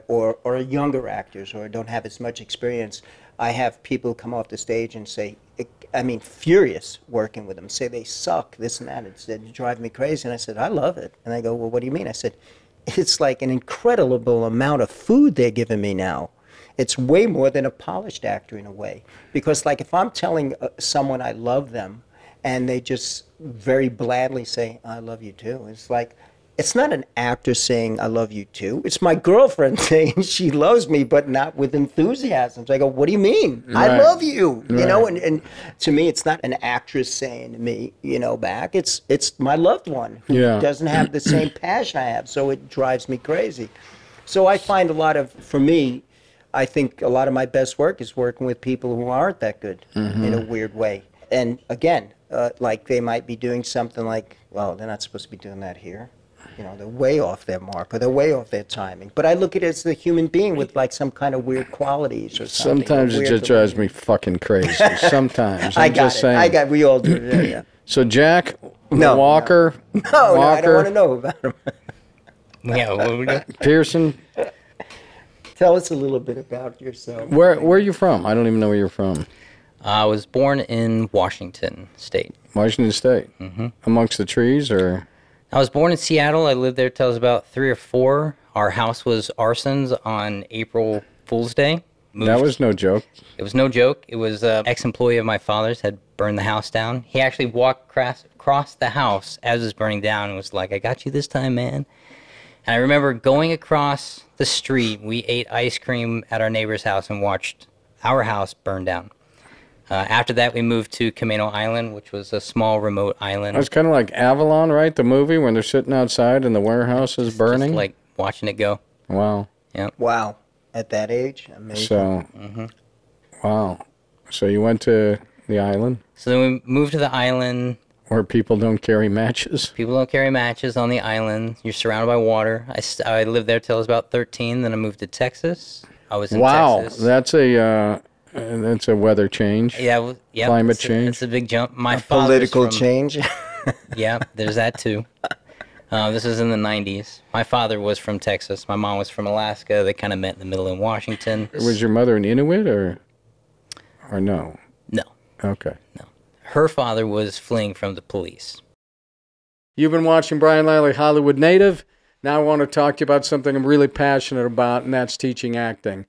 or or younger actors, or don't have as much experience. I have people come off the stage and say, I mean, furious working with them, say they suck, this and that. It's, it drive me crazy. And I said, I love it. And they go, Well, what do you mean? I said, It's like an incredible amount of food they're giving me now. It's way more than a polished actor in a way. Because, like, if I'm telling uh, someone I love them, and they just very blandly say, I love you too. It's like, it's not an actor saying, I love you too. It's my girlfriend saying she loves me, but not with enthusiasm. So I go, What do you mean? I love you. You know, and, and to me, it's not an actress saying to me, you know, back. It's it's my loved one who Yeah. doesn't have the same passion I have. So it drives me crazy. So I find a lot of, for me, I think a lot of my best work is working with people who aren't that good in a weird way. And again, uh, like they might be doing something like, well, they're not supposed to be doing that here. You know, they're way off their mark or they're way off their timing. But I look at it as the human being with like some kind of weird qualities or something. Sometimes it just drives me fucking crazy. Sometimes I'm I got just it. saying. I got. We all do. Yeah, yeah. so Jack No, Walker, No, no, I don't want to know about him. yeah, what were we doing? Pearson. Tell us a little bit about yourself. Where where are you from? I don't even know where you're from. I was born in Washington State. Washington State. Mm-hmm. Amongst the trees, or I was born in Seattle. I lived there till I was about three or four. Our house was arsons on April Fool's Day. that was no joke. It was no joke. It was an ex-employee of my father's had burned the house down. He actually walked across, across the house as it was burning down and was like, "I got you this time, man." And I remember going across the street. We ate ice cream at our neighbor's house and watched our house burn down. Uh, after that, we moved to Camano Island, which was a small remote island. It was kind of like Avalon, right? The movie when they're sitting outside and the warehouse is Just burning. like watching it go. wow. Yeah. Wow. At that age, amazing. So, Mm-hmm. wow. So you went to the island So then we moved to the island. where people don't carry matches. People don't carry matches on the island. You're surrounded by water. I, st- I lived there till I was about 13. Then I moved to Texas. I was in Wow, Texas. that's a uh, uh, that's a weather change. yeah, well, yeah. climate it's a- change. It's a big jump. My father's Political from- change. Yeah, there's that too. Uh, this is in the 90s. My father was from Texas. My mom was from Alaska. They kind of met in the middle in Washington. Was your mother an Inuit or or no? No. Okay. No. Her father was fleeing from the police. You've been watching Brian Lally, Hollywood Native. Now I want to talk to you about something I'm really passionate about, and that's teaching acting.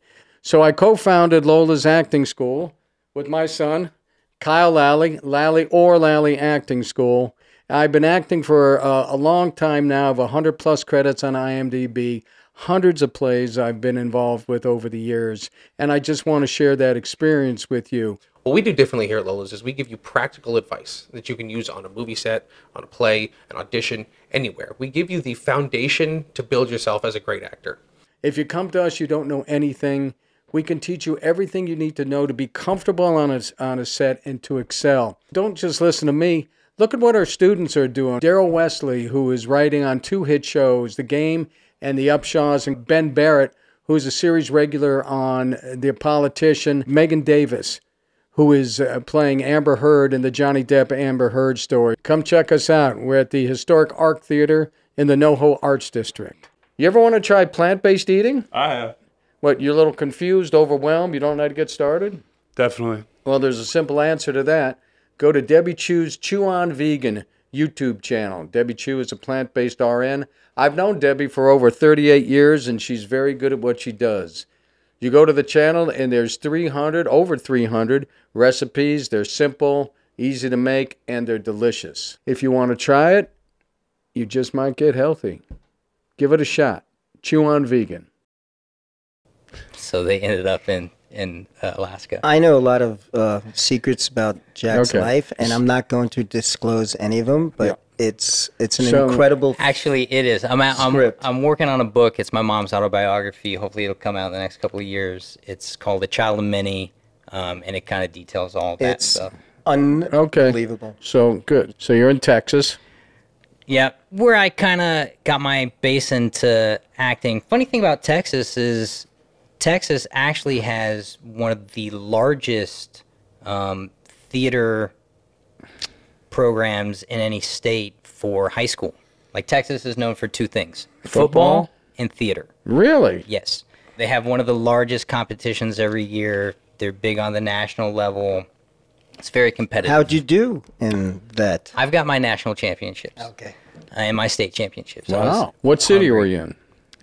So I co-founded Lola's Acting School with my son, Kyle Lally, Lally or Lally Acting School. I've been acting for uh, a long time now. Have 100 plus credits on IMDb, hundreds of plays I've been involved with over the years, and I just want to share that experience with you. What we do differently here at Lola's is we give you practical advice that you can use on a movie set, on a play, an audition, anywhere. We give you the foundation to build yourself as a great actor. If you come to us, you don't know anything. We can teach you everything you need to know to be comfortable on a, on a set and to excel. Don't just listen to me. Look at what our students are doing. Daryl Wesley, who is writing on two hit shows, The Game and The Upshaws, and Ben Barrett, who's a series regular on The Politician, Megan Davis, who is uh, playing Amber Heard in the Johnny Depp Amber Heard story. Come check us out. We're at the Historic Arc Theater in the NoHo Arts District. You ever want to try plant based eating? I have. What, you're a little confused, overwhelmed? You don't know how to get started? Definitely. Well, there's a simple answer to that. Go to Debbie Chew's Chew On Vegan YouTube channel. Debbie Chew is a plant based RN. I've known Debbie for over 38 years, and she's very good at what she does. You go to the channel, and there's 300, over 300 recipes. They're simple, easy to make, and they're delicious. If you want to try it, you just might get healthy. Give it a shot. Chew On Vegan. So they ended up in in uh, Alaska. I know a lot of uh, secrets about Jack's Okay. life, and I'm not going to disclose any of them. But it's it's an So- incredible. Actually, it is. I'm I'm, I'm working on a book. It's my mom's autobiography. Hopefully, it'll come out in the next couple of years. It's called The Child of Many, um, and it kind of details all that It's stuff. Okay. unbelievable. So good. So you're in Texas. Yeah, where I kind of got my base into acting. Funny thing about Texas is Texas actually has one of the largest um, theater programs in any state for high school. Like Texas is known for two things: Football? and theater. Really? Yes. They have one of the largest competitions every year. They're big on the national level. It's very competitive. How'd you do in that? I've got my national championships Okay. and my state championships. Wow. What city hungry. were you in?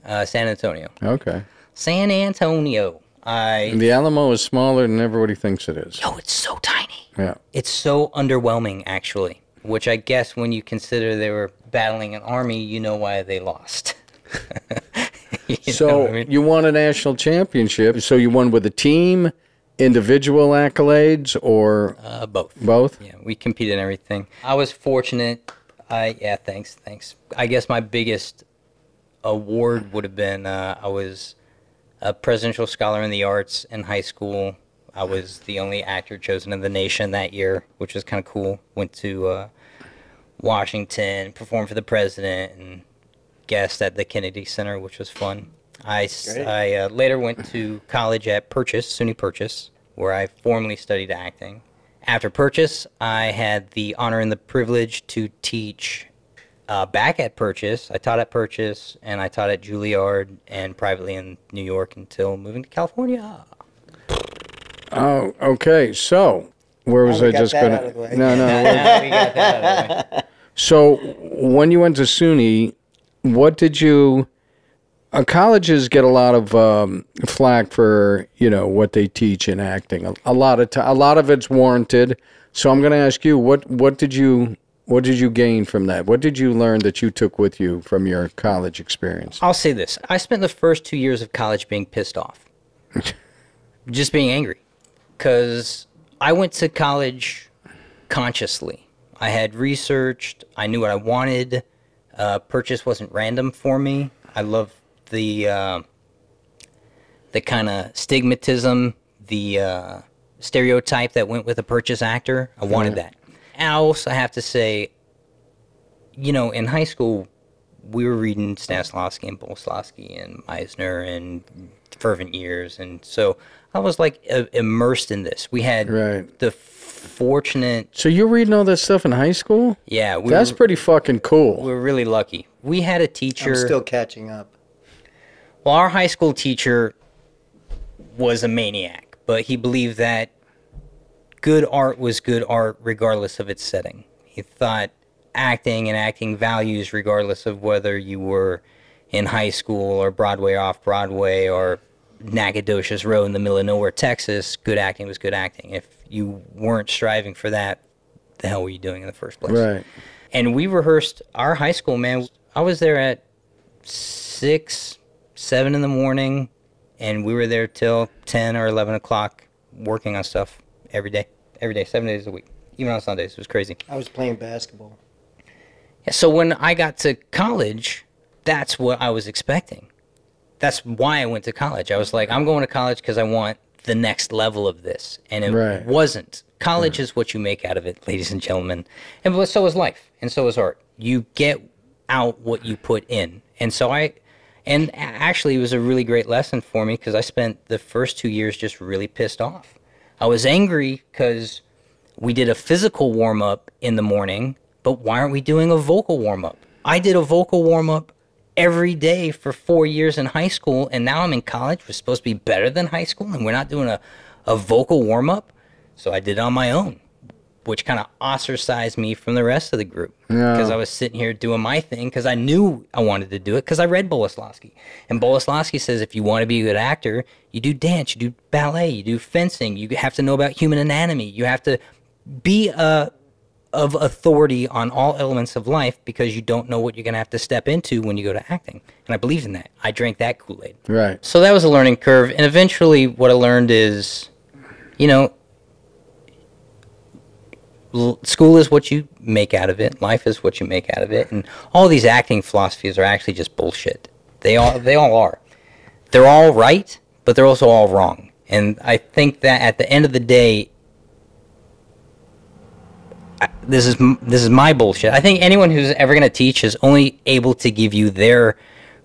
Uh, San Antonio. Okay. San Antonio. I. The Alamo is smaller than everybody thinks it is. Oh, it's so tiny. Yeah. It's so underwhelming, actually. Which I guess when you consider they were battling an army, you know why they lost. You know So what I mean? you won a national championship. So you won with a team, individual accolades, or Uh, both. both? Yeah, we competed in everything. I was fortunate. I yeah, thanks, thanks. I guess my biggest award would have been uh, I was a presidential scholar in the arts in high school. I was the only actor chosen in the nation that year, which was kind of cool. Went to uh, Washington, performed for the president, and guest at the Kennedy Center, which was fun. I, Great. I uh, later went to college at Purchase, SUNY Purchase, where I formally studied acting. After Purchase, I had the honor and the privilege to teach uh, back at Purchase. I taught at Purchase, and I taught at Juilliard and privately in New York until moving to California. Oh, okay. So where was Now I just going out of the way. to? No, no. we got that out of the way. So when you went to SUNY, what did you? Uh, colleges get a lot of um, flack for you know what they teach in acting. A, a lot of ti a lot of it's warranted. So I'm going to ask you what what did you what did you gain from that? What did you learn that you took with you from your college experience? I'll say this. I spent the first two years of college being pissed off. Just being angry. Because I went to college consciously. I had researched, I knew what I wanted. Uh, purchase wasn't random for me. I love the, uh, the kind of stigmatism, the uh, stereotype that went with a purchase actor. I wanted that. And I have to say, you know, in high school, we were reading Stanislavski and Boleslavsky and Meisner and Fervent Years, and so I was like uh, immersed in this. We had Right. the fortunate, So you're reading all that stuff in high school? yeah, we That's were, pretty fucking cool. we cool. were really lucky. We had a I'm teacher. still catching up. Well, our high school teacher was a maniac, but he believed that good art was good art regardless of its setting. He thought acting and acting values regardless of whether you were in high school or Broadway off Broadway or Nacogdoches Row in the middle of nowhere, Texas, good acting was good acting. If you weren't striving for that, the hell were you doing in the first place? Right. and we rehearsed our high school man i was there at six seven in the morning, and we were there till ten or eleven o'clock, working on stuff every day, every day, seven days a week, even on Sundays. It was crazy. I was playing basketball. Yeah, so when I got to college, that's what I was expecting. That's why I went to college. I was like, I'm going to college because I want the next level of this, and it Right. wasn't. College is what you make out of it, ladies and gentlemen, and so is life, and so is art. You get out what you put in, and so I, and actually, it was a really great lesson for me because I spent the first two years just really pissed off. I was angry because we did a physical warm up in the morning, but why aren't we doing a vocal warm up? I did a vocal warm up every day for four years in high school, and now I'm in college. We're supposed to be better than high school, and we're not doing a, a vocal warm up. So I did it on my own, which kind of ostracized me from the rest of the group because. I was sitting here doing my thing because I knew I wanted to do it because I read Boleslavsky. And Boleslavsky says if you want to be a good actor, you do dance, you do ballet, you do fencing, you have to know about human anatomy, you have to be a of authority on all elements of life because you don't know what you're going to have to step into when you go to acting. And I believed in that. I drank that Kool Aid. Right. So that was a learning curve. And eventually, what I learned is, you know, school is what you make out of it. Life is what you make out of it. And all these acting philosophies are actually just bullshit. They all they all are. They're all right, but they're also all wrong. And I think that at the end of the day, this is this is my bullshit. I think anyone who's ever going to teach is only able to give you their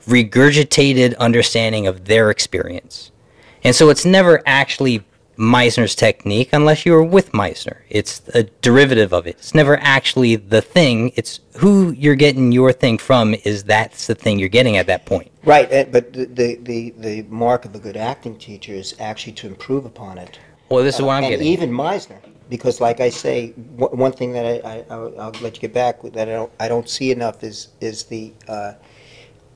regurgitated understanding of their experience. And so it's never actually Meisner's technique unless you're with Meisner. It's a derivative of it. It's never actually the thing. It's who you're getting your thing from is that's the thing you're getting at that point. Right, eh, but the, the, the, mark of a good acting teacher is actually to improve upon it. Well, this is what I'm and getting. even Meisner, because like I say, w- one thing that I, I I'll, I'll let you get back with that I don't I don't see enough is is the uh,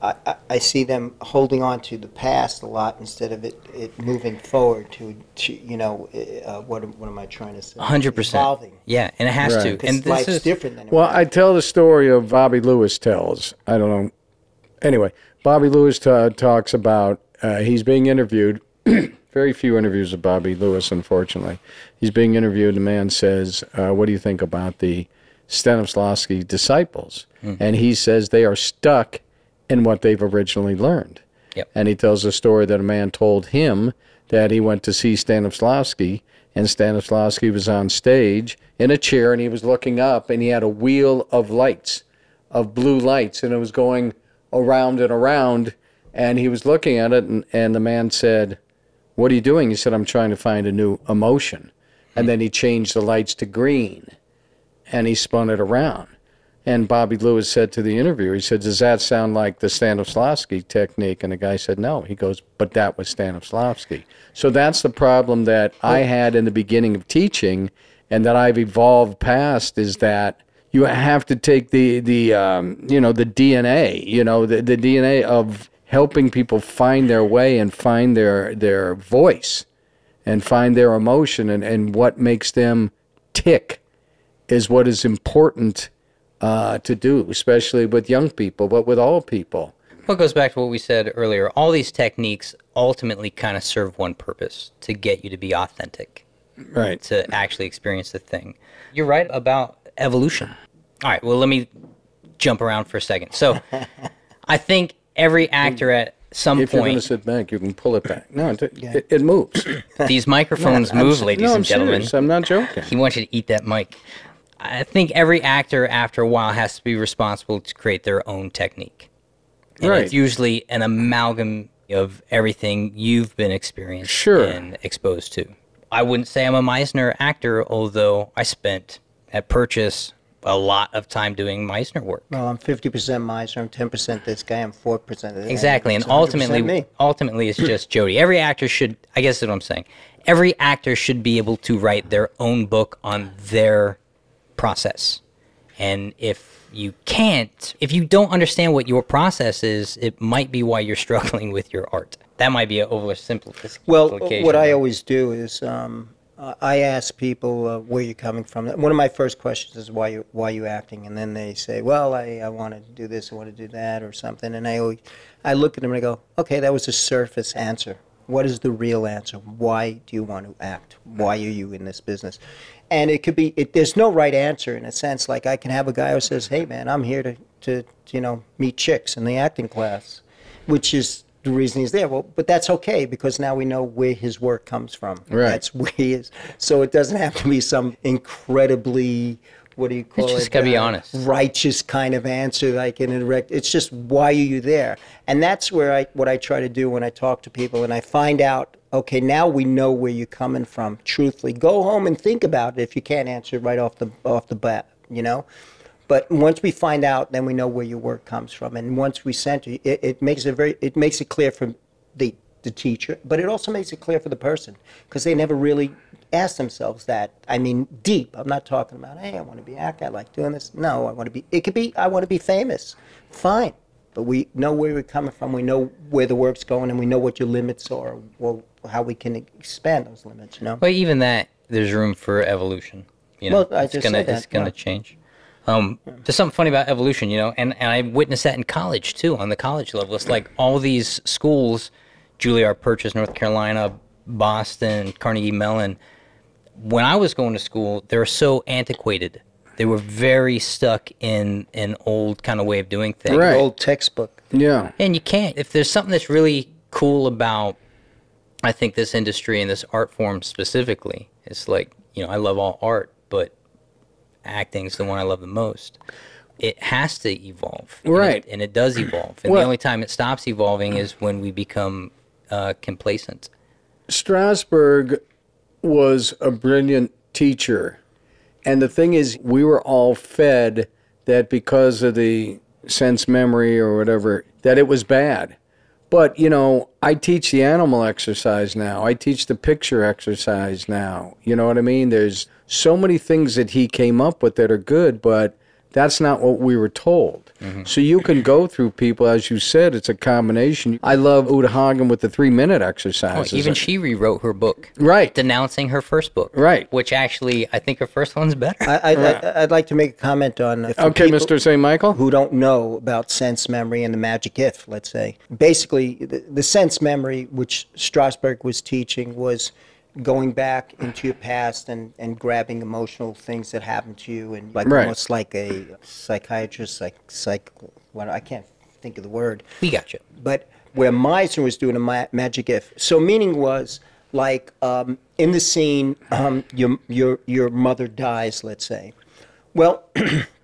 I, I- I see them holding on to the past a lot instead of it, it moving forward to, to you know uh, what am- what am I trying to say? 100%. Evolving. Yeah, and it has Right. to. Because And this life's is different than it Well, was. I tell the story of Bobby Lewis tells. I don't know. Anyway, Bobby Lewis ta talks about uh, he's being interviewed. Very few interviews of Bobby Lewis, unfortunately. He's being interviewed. The man says, uh, "What do you think about the Stanislavski disciples?" And he says they are stuck in what they've originally learned. Yep. And he tells a story that a man told him that he went to see Stanislavski, and Stanislavski was on stage in a chair, and he was looking up, and he had a wheel of lights, of blue lights, and it was going around and around, and he was looking at it, and, and the man said, "What are you doing?" He said, "I'm trying to find a new emotion," and then he changed the lights to green, and he spun it around. And Bobby Lewis said to the interviewer, he said, Does that sound like the Stanislavski technique? And the guy said, No. He goes, But that was Stanislavski. So that's the problem that I had in the beginning of teaching and that I've evolved past is that you have to take the, the um, you know, the DNA, you know, the, the DNA of helping people find their way and find their, their voice and find their emotion and, and what makes them tick is what is important uh, to do, especially with young people, but with all people. Well, it goes back to what we said earlier. All these techniques ultimately kind of serve one purpose to get you to be authentic, Right. to actually experience the thing. You're right about evolution. All right, well, let me jump around for a second. So, I think every actor at some If you're going to sit back, you can pull it back. No, it, it, it moves. these microphones I'm move, ladies no, I'm and gentlemen. serious. I'm not joking. He wants you to eat that mic. I think every actor, after a while, has to be responsible to create their own technique. And Right. it's usually an amalgam of everything you've been experienced Sure. and exposed to. I wouldn't say I'm a Meisner actor, although I spent at Purchase a lot of time doing Meisner work. well, I'm 50% Meisner, I'm 10% this guy, I'm 4% of. Exactly, and ultimately, me. ultimately, it's just Jody. Every actor should. I guess that's what I'm saying. Every actor should be able to write their own book on their process, and if you can't, if you don't understand what your process is, it might be why you're struggling with your art. That might be an oversimplification. Well, what I always do is um, uh, I ask people uh, where you're coming from. One of my first questions is why you why you acting, and then they say, "Well, I, I want to do this, I want to do that, or something." And I always, I look at them and I go, "Okay, that was a surface answer. What is the real answer? Why do you want to act? Why are you in this business?" And it could be it, there's no right answer in a sense. Like I can have a guy who says, "Hey, man, I'm here to to you know meet chicks in the acting class," which is the reason he's there. Well, but that's okay because now we know where his work comes from. Right. That's where he is. So it doesn't have to be some incredibly what do you call It's it? just gotta be uh, honest. Righteous kind of answer like an erect. It's just why are you there? And that's where I what I try to do when I talk to people and I find out. Okay, now we know where you're coming from. Truthfully, go home and think about it if you can't answer right off the off the bat. You know. But once we find out, then we know where your work comes from, and once we center, it, it makes it very, it makes it clear for the the teacher, but it also makes it clear for the person because they never really ask themselves that. I mean, deep. I'm not talking about, hey, I want to be actor, I like doing this. No, I want to be. It could be, I want to be famous. Fine, but we know where we're coming from. We know where the work's going, and we know what your limits are, or how we can expand those limits. You know. Well, even that, there's room for evolution. You know, Well, I it's just gonna that, it's gonna yeah. change. Um, there's something funny about evolution, you know, and, and I witnessed that in college too, on the college level. It's like all these schools, Juilliard Purchase, North Carolina, Boston, Carnegie Mellon. When I was going to school, they were so antiquated. They were very stuck in an old kind of way of doing things. Right. Old textbook. Yeah. And you can't. If there's something that's really cool about, I think this industry and this art form specifically, it's like you know I love all art, but acting's the one I love the most. It has to evolve, and it- Right. And it, does evolve. And Well- the only time it stops evolving is when we become uh, complacent. Strasberg was a brilliant teacher. And the thing is, we were all fed that because of the sense memory or whatever, that it was bad. But, you know, I teach the animal exercise now. I teach the picture exercise now. You know what I mean? There's so many things that he came up with that are good, but that's not what we were told. Mm-hmm. So you can go through people, as you said, it's a combination. I love Uta Hagen with the three minute Oh, exercises. even she rewrote her book, Right. denouncing her first book, Right. Which actually, I think her first one's better. I, I'd, like, I'd like to make a comment on uh, if Okay, Mr. St. Michael? who don't know about sense memory and the magic if, let's say. Basically, the, the sense memory which Strasberg was teaching was going back into your past and, and grabbing emotional things that happened to you and like Right. almost like a psychiatrist, like psych, what I can't think of the word we got you. but where Meisner was doing a ma- magic if. So meaning was like um, in the scene, um, your your your mother dies, let's say. Well,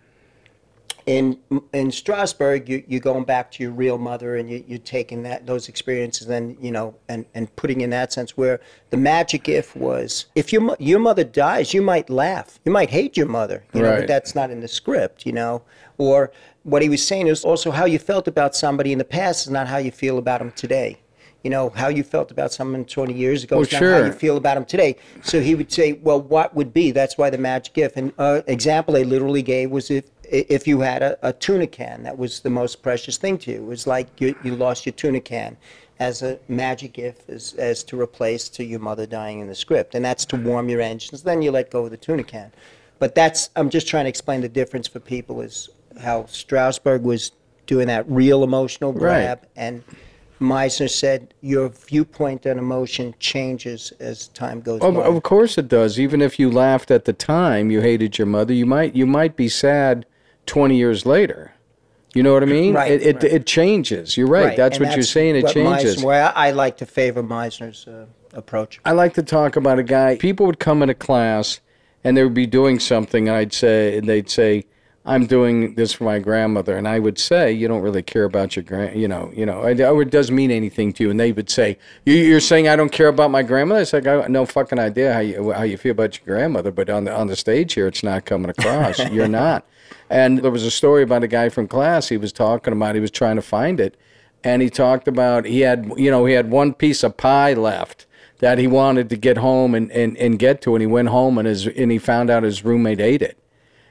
in in Strasberg, you you're going back to your real mother, and you you're taking that those experiences, and you know, and and putting in that sense where the magic if was if your your mother dies, you might laugh, you might hate your mother, you know, Right. but that's not in the script, you know, or what he was saying is also how you felt about somebody in the past is not how you feel about them today. You know, how you felt about someone 20 years ago Well, is not sure. how you feel about them today. So he would say, well, what would be? That's why the magic if. And uh, example they literally gave was if if you had a, a tuna can that was the most precious thing to you. It was like you, you lost your tuna can as a magic if as, as to replace to your mother dying in the script. And that's to warm your engines. Then you let go of the tuna can. But that's, I'm just trying to explain the difference for people is how Strasberg was doing that real emotional Right. grab. And Meisner said your viewpoint on emotion changes as time goes by. of course it does. Even if you laughed at the time, you hated your mother. You might you might be sad twenty years later. You know what I mean? Right, It it, right. it changes. You're right. That's and what you're saying. It changes. Meisner, I, like to favor Meisner's uh, approach. I like to talk about a guy. People would come into class and they would be doing something. And I'd say, and they'd say, "I'm doing this for my grandmother," and I would say, "You don't really care about your grand, you know, you know, it, it doesn't mean anything to you." And they would say, you, "You're saying I don't care about my grandmother?" It's like I have no fucking idea how you how you feel about your grandmother, but on the on the stage here, it's not coming across. You're not. And there was a story about a guy from class. He was talking about. He was trying to find it, and he talked about he had you know he had one piece of pie left that he wanted to get home and, and, and get to and he went home and his and he found out his roommate ate it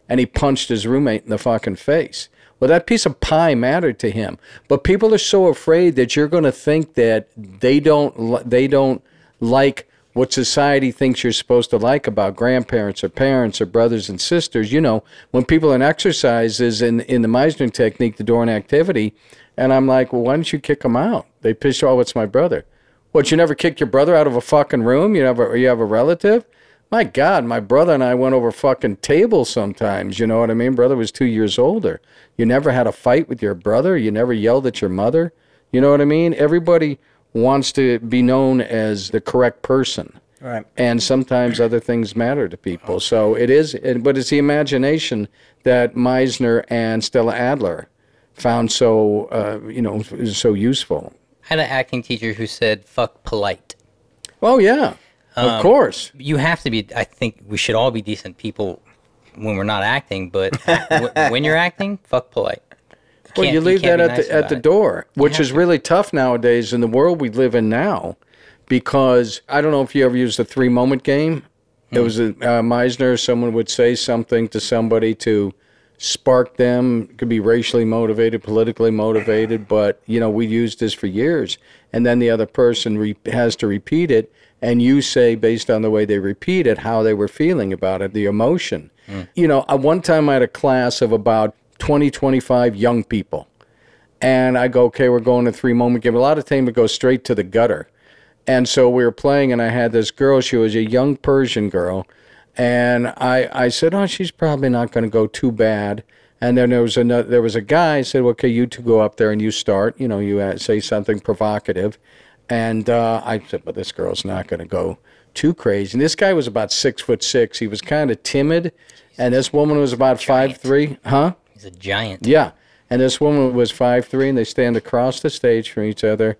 and he punched his roommate in the fucking face well that piece of pie mattered to him but people are so afraid that you're going to think that they don't they don't like what society thinks you're supposed to like about grandparents or parents or brothers and sisters. You know, when people in exercises in in the Meisner technique, the Dorn activity, and I'm like, well, why don't you kick them out? They piss you off. It's my brother. What? You never kicked your brother out of a fucking room? You never? You have a relative? My God, my brother and I went over fucking tables sometimes. You know what I mean? Brother was two years older. You never had a fight with your brother. You never yelled at your mother. You know what I mean? Everybody wants to be known as the correct person. Right. And sometimes other things matter to people. So it is, but it's the imagination that Meisner and Stella Adler found so, uh, you know, so useful. I had an acting teacher who said, fuck polite. Oh, yeah. Um, of course. You have to be, I think we should all be decent people when we're not acting, but when you're acting, fuck polite. Well, you leave can't that at nice the at the it. door, which is really tough nowadays in the world we live in now, because I don't know if you ever used the three moment game. It was a uh, Meisner. Someone would say something to somebody to spark them. It could be racially motivated, politically motivated, but you know we used this for years, and then the other person re- has to repeat it, and you say based on the way they repeat it how they were feeling about it, the emotion. You know, uh, one time I had a class of about 20, 25 young people. And I go, okay, we're going to three moment game. A lot of time it goes straight to the gutter. And so we were playing, and I had this girl. She was a young Persian girl. And I, I said, oh, she's probably not going to go too bad. And then there was another, there was a guy. I said, okay, you two go up there and you start. You know, you uh, say something provocative. And uh, I said, but this girl's not going to go too crazy. And this guy was about six foot six. He was kind of timid, and this woman was about five three. Huh? He's a giant. Yeah. And this woman was five three, and they stand across the stage from each other,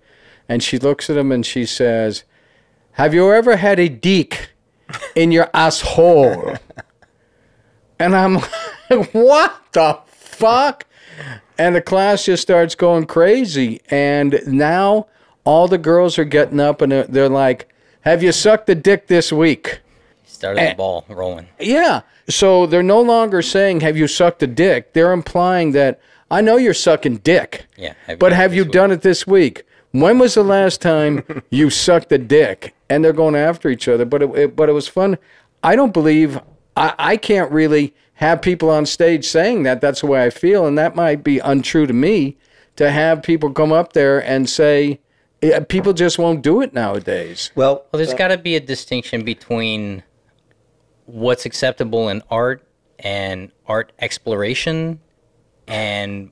and she looks at him and she says, "Have you ever had a deek in your asshole?" and I'm like, "What the fuck?" And the class just starts going crazy, and now all the girls are getting up and they're, they're like, "Have you sucked a dick this week?" Started the ball rolling. Yeah. So they're no longer saying, Have you sucked a dick? They're implying that I know you're sucking dick. Yeah. have But have you week? done it this week? When was the last time you sucked a dick? And they're going after each other. But it, it- but it was fun. I don't believe I, I can't really have people on stage saying that. That's the way I feel, and that might be untrue to me. To have people come up there and say, eh, people just won't do it nowadays. Well, Well, there's got to be a distinction between what's acceptable in art and art exploration and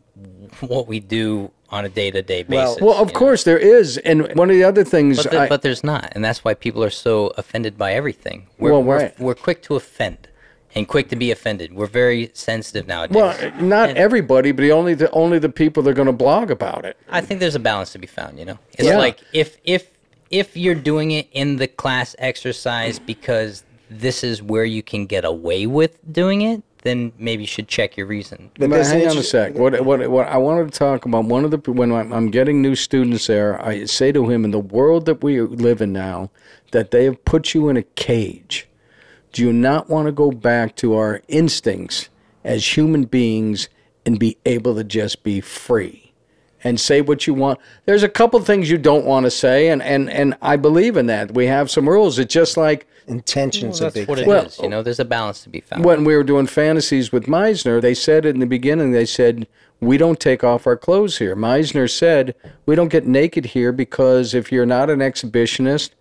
what we do on a day-to-day basis. Well, of you know? course there is, and one of the other things. But, the, I- but there's not, and that's why people are so offended by everything. We're, Well, we're, right. we're quick to offend and quick to be offended. We're very sensitive nowadays. Well, not everybody, but only the only the people that are going to blog about it. I think there's a balance to be found. You know, it's Yeah. like if if if you're doing it in the class exercise because this is where you can get away with doing it, then maybe you should check your reason. But But hang on a sec. What, what what I wanted to talk about one of the when I'm, I'm getting new students there, I say to him in the world that we live in now, that they have put you in a cage. Do you not want to go back to our instincts as human beings and be able to just be free? And say what you want. There's a couple things you don't want to say, and, and, and I believe in that. We have some rules. It's just like intentions Well, a that's big what thing. it Well- is. You know, there's a balance to be found. when we were doing fantasies with Meisner, they said in the beginning, they said, we don't take off our clothes here. Meisner said, we don't get naked here because if you're not an exhibitionist,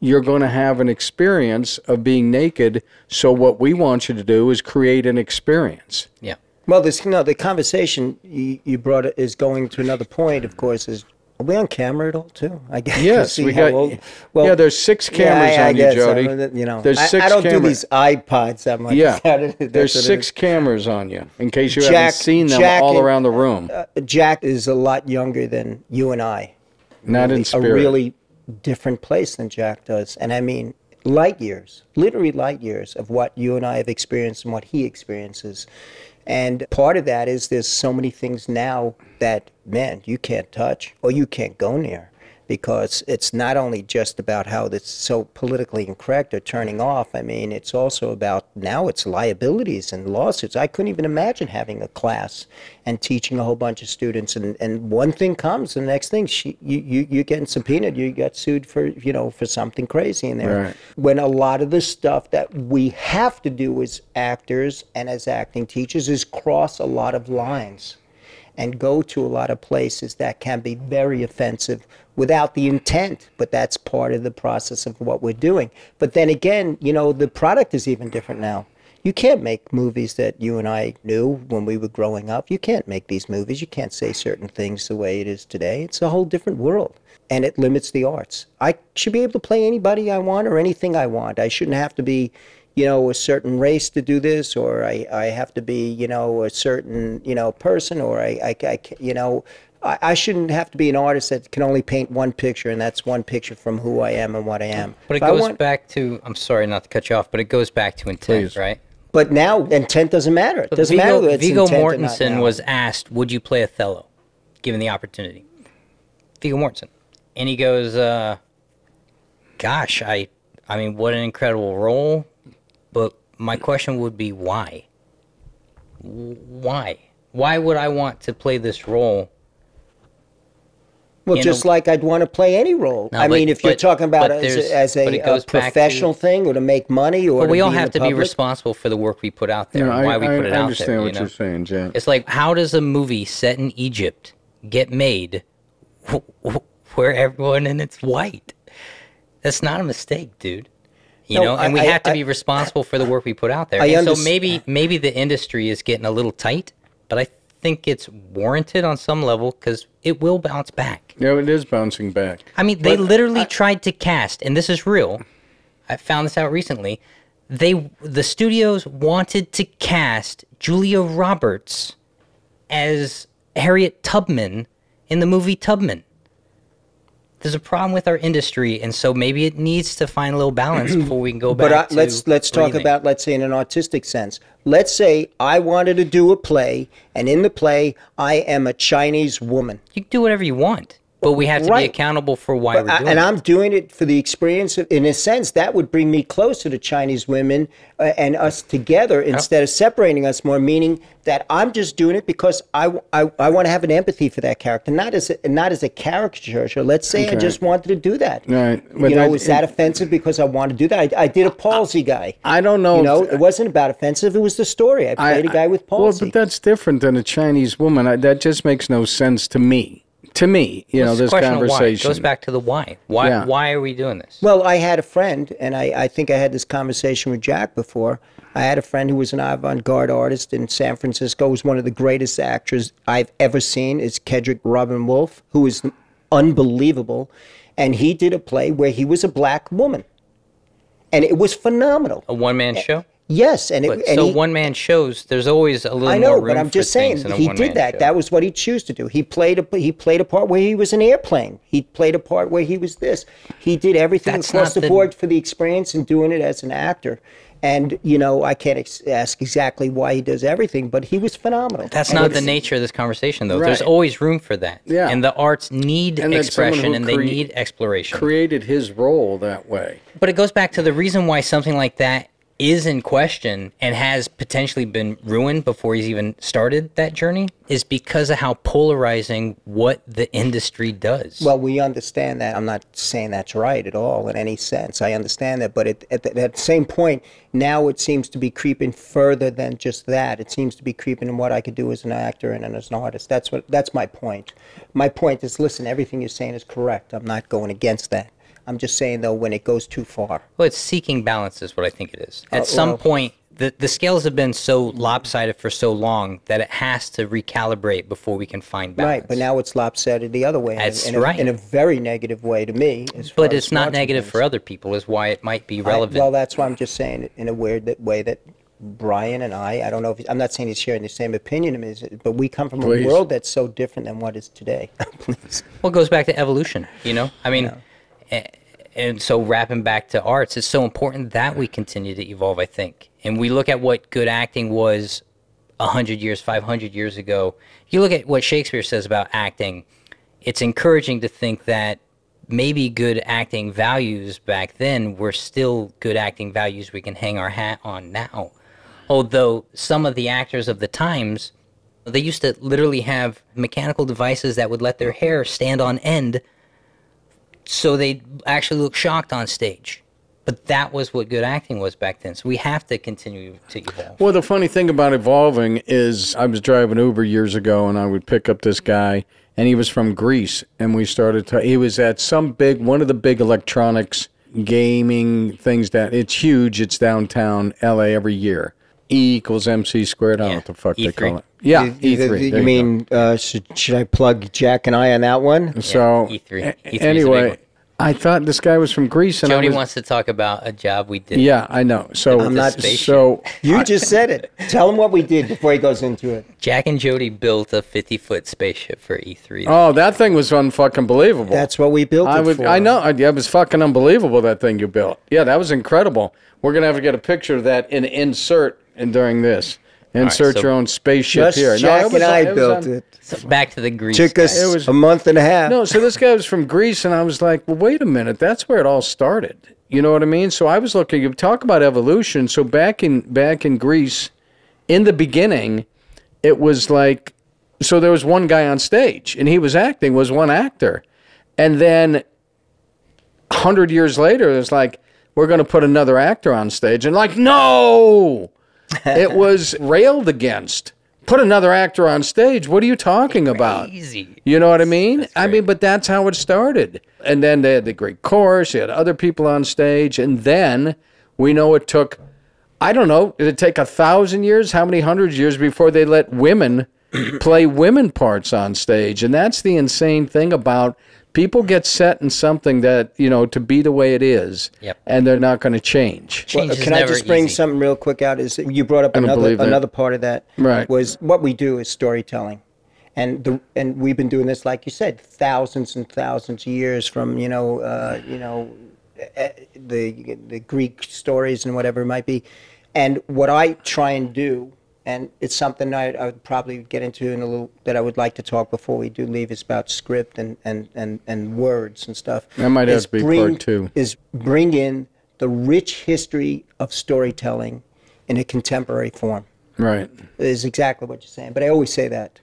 you're going to have an experience of being naked. So what we want you to do is create an experience. yeah. Well, this no, the conversation you, you brought is going to another point. Of course, is are we on camera at all too? I guess. Yes, we got. old- yeah, there's six cameras yeah, I on you, Jody. I you know, there's I, six I don't do cameras. these iPods that much. Yeah, there's six cameras on you in case you Jack- haven't seen them Jack all around the room. Uh, Jack is a lot younger than you and I. Not in spirit. A really different place than Jack does, and I mean light years, literally light years of what you and I have experienced and what he experiences. And part of that is there's so many things now that man you can't touch or you can't go near. Because it's not only just about how it's so politically incorrect or turning off. I mean, it's also about now it's liabilities and lawsuits. I couldn't even imagine having a class and teaching a whole bunch of students, and, and one thing comes, and the next thing, she, you, you, you're getting subpoenaed, you get sued for, you know, for something crazy in there. Right. When a lot of the stuff that we have to do as actors and as acting teachers is cross a lot of lines and go to a lot of places that can be very offensive without the intent, but that's part of the process of what we're doing. But then again, you know, the product is even different now. You can't make movies that you and I knew when we were growing up. You can't make these movies. You can't say certain things the way it is today. It's a whole different world. And it limits the arts. I should be able to play anybody I want or anything I want. I shouldn't have to be, you know, a certain race to do this, or I, I have to be, you know, a certain, you know, person, or I, I, I you know, I, I shouldn't have to be an artist that can only paint one picture, and that's one picture from who I am and what I am. But it If goes want- back to. I'm sorry not to cut you off, but it goes back to intent, Please. right? But now intent doesn't matter. It doesn't Viggo, matter whether it's Viggo intent or not Mortensen was asked, "Would you play Othello, given the opportunity?" Viggo Mortensen, and he goes, uh, "Gosh, I, I mean, what an incredible role, but my question would be why? Why? Why would I want to play this role?" Well, just know- like I'd want to play any role. No, I but- mean, if you're talking about but as a, as a, a goes back to- professional thing or to make money or But we to all be have the to be responsible for the work we put out there, You know, and why I, we I, put it I out understand there. what you know? you're saying, Jack. It's like, how does a movie set in Egypt get made wh- wh- where everyone in it's white? That's not a mistake, dude. You No, know, and we I- have to I- be responsible for the work we put out there. I and so maybe maybe the industry is getting a little tight, but I think it's warranted on some level because it will bounce back. Yeah, it is bouncing back. I mean, they literally tried to cast, and this is real. I found this out recently. They the studios wanted to cast Julia Roberts as Harriet Tubman in the movie Tubman. There's a problem with our industry, and so maybe it needs to find a little balance before we can go back. But to let's let's talk about let's say in an artistic sense. Let's say I wanted to do a play, and in the play I am a Chinese woman. You can do whatever you want, but we have to be accountable for why But we're I- doing and it. I'm doing it for the experience. Of, in a sense, that would bring me closer to Chinese women uh, and us together instead of separating us more. Meaning that I'm just doing it because I, I, I want to have an empathy for that character, not as a, not as a caricature. Let's say I just wanted to do that. Right, but You know, that- is that offensive because I wanted to do that? I, I did a palsy guy. I don't know. You if- know, it wasn't about offensive. It was the story. I played a guy with palsy. Well, but that's different than a Chinese woman. I, that just makes no sense to me. To me, you know, It's a this question of why. Conversation. goes back to the why. Why? Yeah. Why are we doing this? Well, I had a friend, and I, I think I had this conversation with Jack before. I had a friend who was an avant-garde artist in San Francisco. Was one of the greatest actors I've ever seen. Is Kedrick Robin Wolf, who is unbelievable, and he did a play where he was a black woman, and it was phenomenal. A one man show. Yes, and it But and so he, one man shows, there's always a little I more know, room but I'm just saying things in a he did that. show. That was what he chose to do. He played a he played a part where he was an airplane. He played a part where he was this. He did everything That's across not the, the- board for the experience and doing it as an actor. And you know, I can't ex- ask exactly why he does everything, but he was phenomenal. That's And not the nature of this conversation, though. There's always room for that. Yeah. And the arts need And expression who and they crea- need exploration. created his role that way. but it goes back to the reason why something like that is in question and has potentially been ruined before he's even started that journey is because of how polarizing what the industry does. Well, we understand that. I'm not saying that's right at all in any sense. I understand that, but it, at, the, at the same point, now it seems to be creeping further than just that. It seems to be creeping in what I could do as an actor and as an artist. That's what. That's my point. My point is, listen, everything you're saying is correct. I'm not going against that. I'm just saying though, when it goes too far. Well, it's seeking balance, is what I think it is. At Uh, some well- point, the, the scales have been so lopsided for so long that it has to recalibrate before we can find balance. Right, but now it's lopsided the other way. in a- That's in a, right. In a very negative way to me. As far But as it's not arts are negative for other people, is why it might be I- relevant. well, that's why I'm just saying it in a weird that way that Brian and I, I don't know if he's, I'm not saying he's sharing the same opinion as me, but we come from Please. a world that's so different than what is today. Please. Well, it goes back to evolution, you know? I mean, a- and so wrapping back to arts, it's so important that we continue to evolve, I think. And we look at what good acting was 100 years, 500 years ago. You look at what Shakespeare says about acting, it's encouraging to think that maybe good acting values back then were still good acting values we can hang our hat on now. Although some of the actors of the times, they used to literally have mechanical devices that would let their hair stand on end so they actually look shocked on stage. But that was what good acting was back then. So we have to continue to evolve. Well, the funny thing about evolving is I was driving Uber years ago and I would pick up this guy and he was from Greece and we started to he was at some big one of the big electronics gaming things that it's huge, it's downtown LA every year. E equals MC squared. I don't know what the fuck they E3. call it. Yeah, You- E you- three. You, mean uh, should, should I plug Jack and I on that one? so? E3. a- E3 is a big anyway, one. I thought this guy was from Greece, and I Jody was, wants to talk about a job we did. Yeah, I know. So I'm not- So You just said it. Tell him what we did before he goes into it. Jack and Jody built a 50 foot spaceship for E E3. oh, that thing was unfucking believable. That's what we built I it would. for. I know. I, it was fucking unbelievable that thing you built. Yeah, that was incredible. We're gonna have to get a picture of that and insert and during this. Insert so- your own spaceship Just here. Jack it was- and I it built on- it. So back to the Greece. Took us It was- a month and a half. No, so this guy was from Greece, and I was like, well, wait a minute, that's where it all started. You know what I mean? So I was looking. You talk about evolution. So back in back in Greece, in the beginning, it was like, so there was one guy on stage, and he was acting, was one actor, and then hundred years later, it was like, we're going to put another actor on stage, and like, no, it was railed against. Put another actor on stage. What are you talking about? Easy. You know what I mean? I mean, but that's how it started. And then they had the great chorus, you had other people on stage, and then we know it took I don't know, did it take a thousand years? How many hundreds years before they let women play women parts on stage? And that's the insane thing about people get set in something that, you know, to be the way it is. Yep. And they're not going to change. Change Well, can I just bring easy. something real quick out? Is you brought up don't another believe another part of that? Right. Was what we do is storytelling, and the and we've been doing this like you said, thousands and thousands of years from you know uh, you know eh, the the Greek stories and whatever it might be, and what I try and do. And it's something I, I would probably get into in a little that I would like to talk before we do leave is about script and, and, and, and words and stuff. That might have to be bring- part two. is bring in the rich history of storytelling in a contemporary form. Right. Is exactly what you're saying. But I always say that.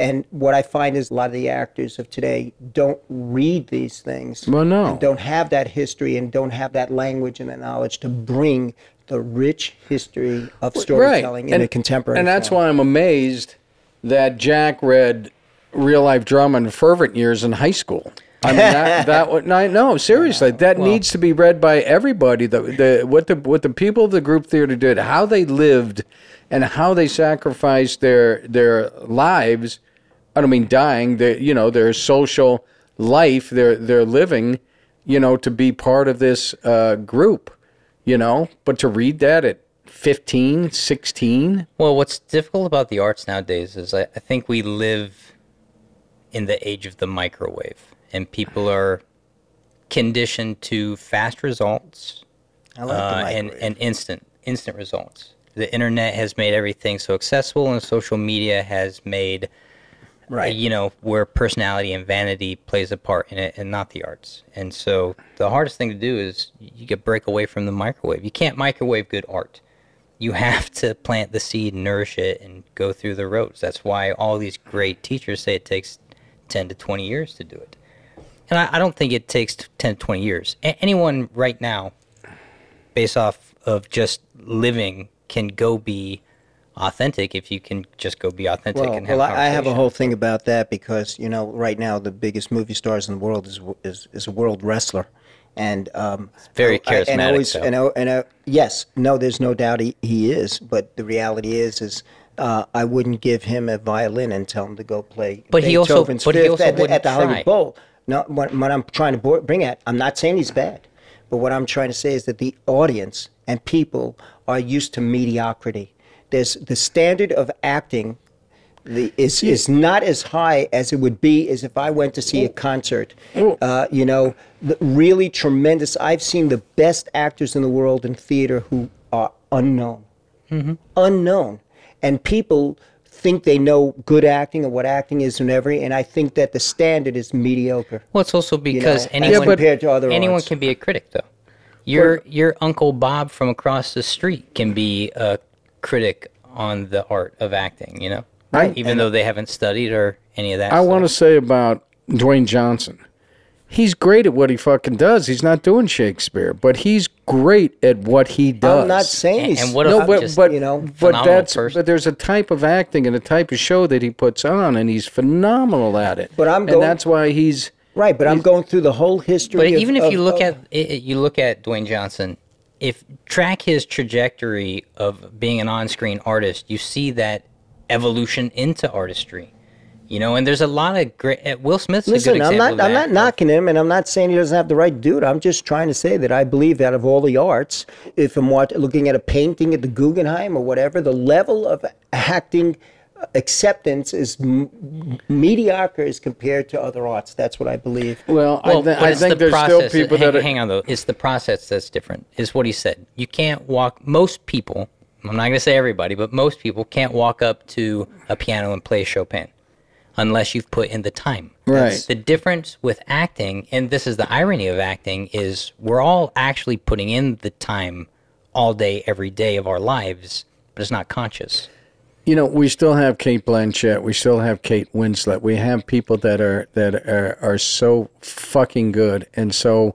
And what I find is a lot of the actors of today don't read these things. Well, no. And don't have that history and don't have that language and that knowledge to bring the rich history of storytelling in a contemporary And that's form. why I'm amazed that Jack read real life drama in fervent years in high school. I mean that that would no, no seriously that needs to be read by everybody. The the what the what the people of the group theater did, how they lived, and how they sacrificed their their lives. I don't mean dying. Their you know their social life, their their living, you know, to be part of this uh, group. You know, but to read that at 15, 16, Well, what's difficult about the arts nowadays is I, I think we live in the age of the microwave, and people are conditioned to fast results I like the uh, and, and instant instant results. The internet has made everything so accessible, and social media has made right. you know where personality and vanity plays a part in it, and not the arts. And so the hardest thing to do is you get break away from the microwave. You can't microwave good art. You have to plant the seed, nourish it, and go through the roads. That's why all these great teachers say it takes ten to twenty years to do it. And I, I don't think it takes t- 10 to 20 years. A- anyone right now, based off of just living, can go be authentic if you can just go be authentic Well, and have well, I I have a whole thing about that because you know right now the biggest movie stars in the world is is, is a world wrestler, and um, very I- and always, and, I- and I- yes, no, there's no doubt he, he is, but the reality is is. Uh, I wouldn't give him a violin and tell him to go play But he also- but he also at, wouldn't at the Hollywood try. Bowl. No, what, what I'm trying to bring at, I'm not saying he's bad, but what I'm trying to say is that the audience and people are used to mediocrity. There's the standard of acting the, is is not as high as it would be as if I went to see a concert. Uh, you know, the really tremendous. I've seen the best actors in the world in theater who are unknown, unknown, and people think they know good acting and what acting is and every, and I think that the standard is mediocre. Well, it's also You because know, anyone as compared to other anyone arts. can be a critic, though. Your your uncle Bob from across the street can be a critic on the art of acting. You know, I- even though they haven't studied or any of that. I want to say about Dwayne Johnson. He's great at what he fucking does. He's not doing Shakespeare, but he's great at what he does. I'm not saying he's and what no, but just, but you know, but that's person. but there's a type of acting and a type of show that he puts on, and he's phenomenal at it. But I'm and going- that's why he's right. But I'm going through the whole history. But of- even if of- you look of- at you look at Dwayne Johnson, if track his trajectory of being an on-screen artist, you see that evolution into artistry. You know, and there's a lot of great. uh, Will Smith's a Listen, I'm not. I'm not knocking him, and I'm not saying he doesn't have the right dude. I'm just trying to say that I believe out of all the arts, if I'm looking at a painting at the Guggenheim or whatever, the level of acting acceptance is m- mediocre as compared to other arts. That's what I believe. well. Well, I, th- I think the there's process. still people hang, that are, hang on though. It's the process that's different. Is what he said. You can't walk. Most people. I'm not going to say everybody, but most people can't walk up to a piano and play Chopin unless you've put in the time. Right. The difference with acting, and this is the irony of acting, is we're all actually putting in the time all day, every day of our lives, but it's not conscious. You know, we still have Cate Blanchett. We still have Kate Winslet. We have people that are that are, are so fucking good and so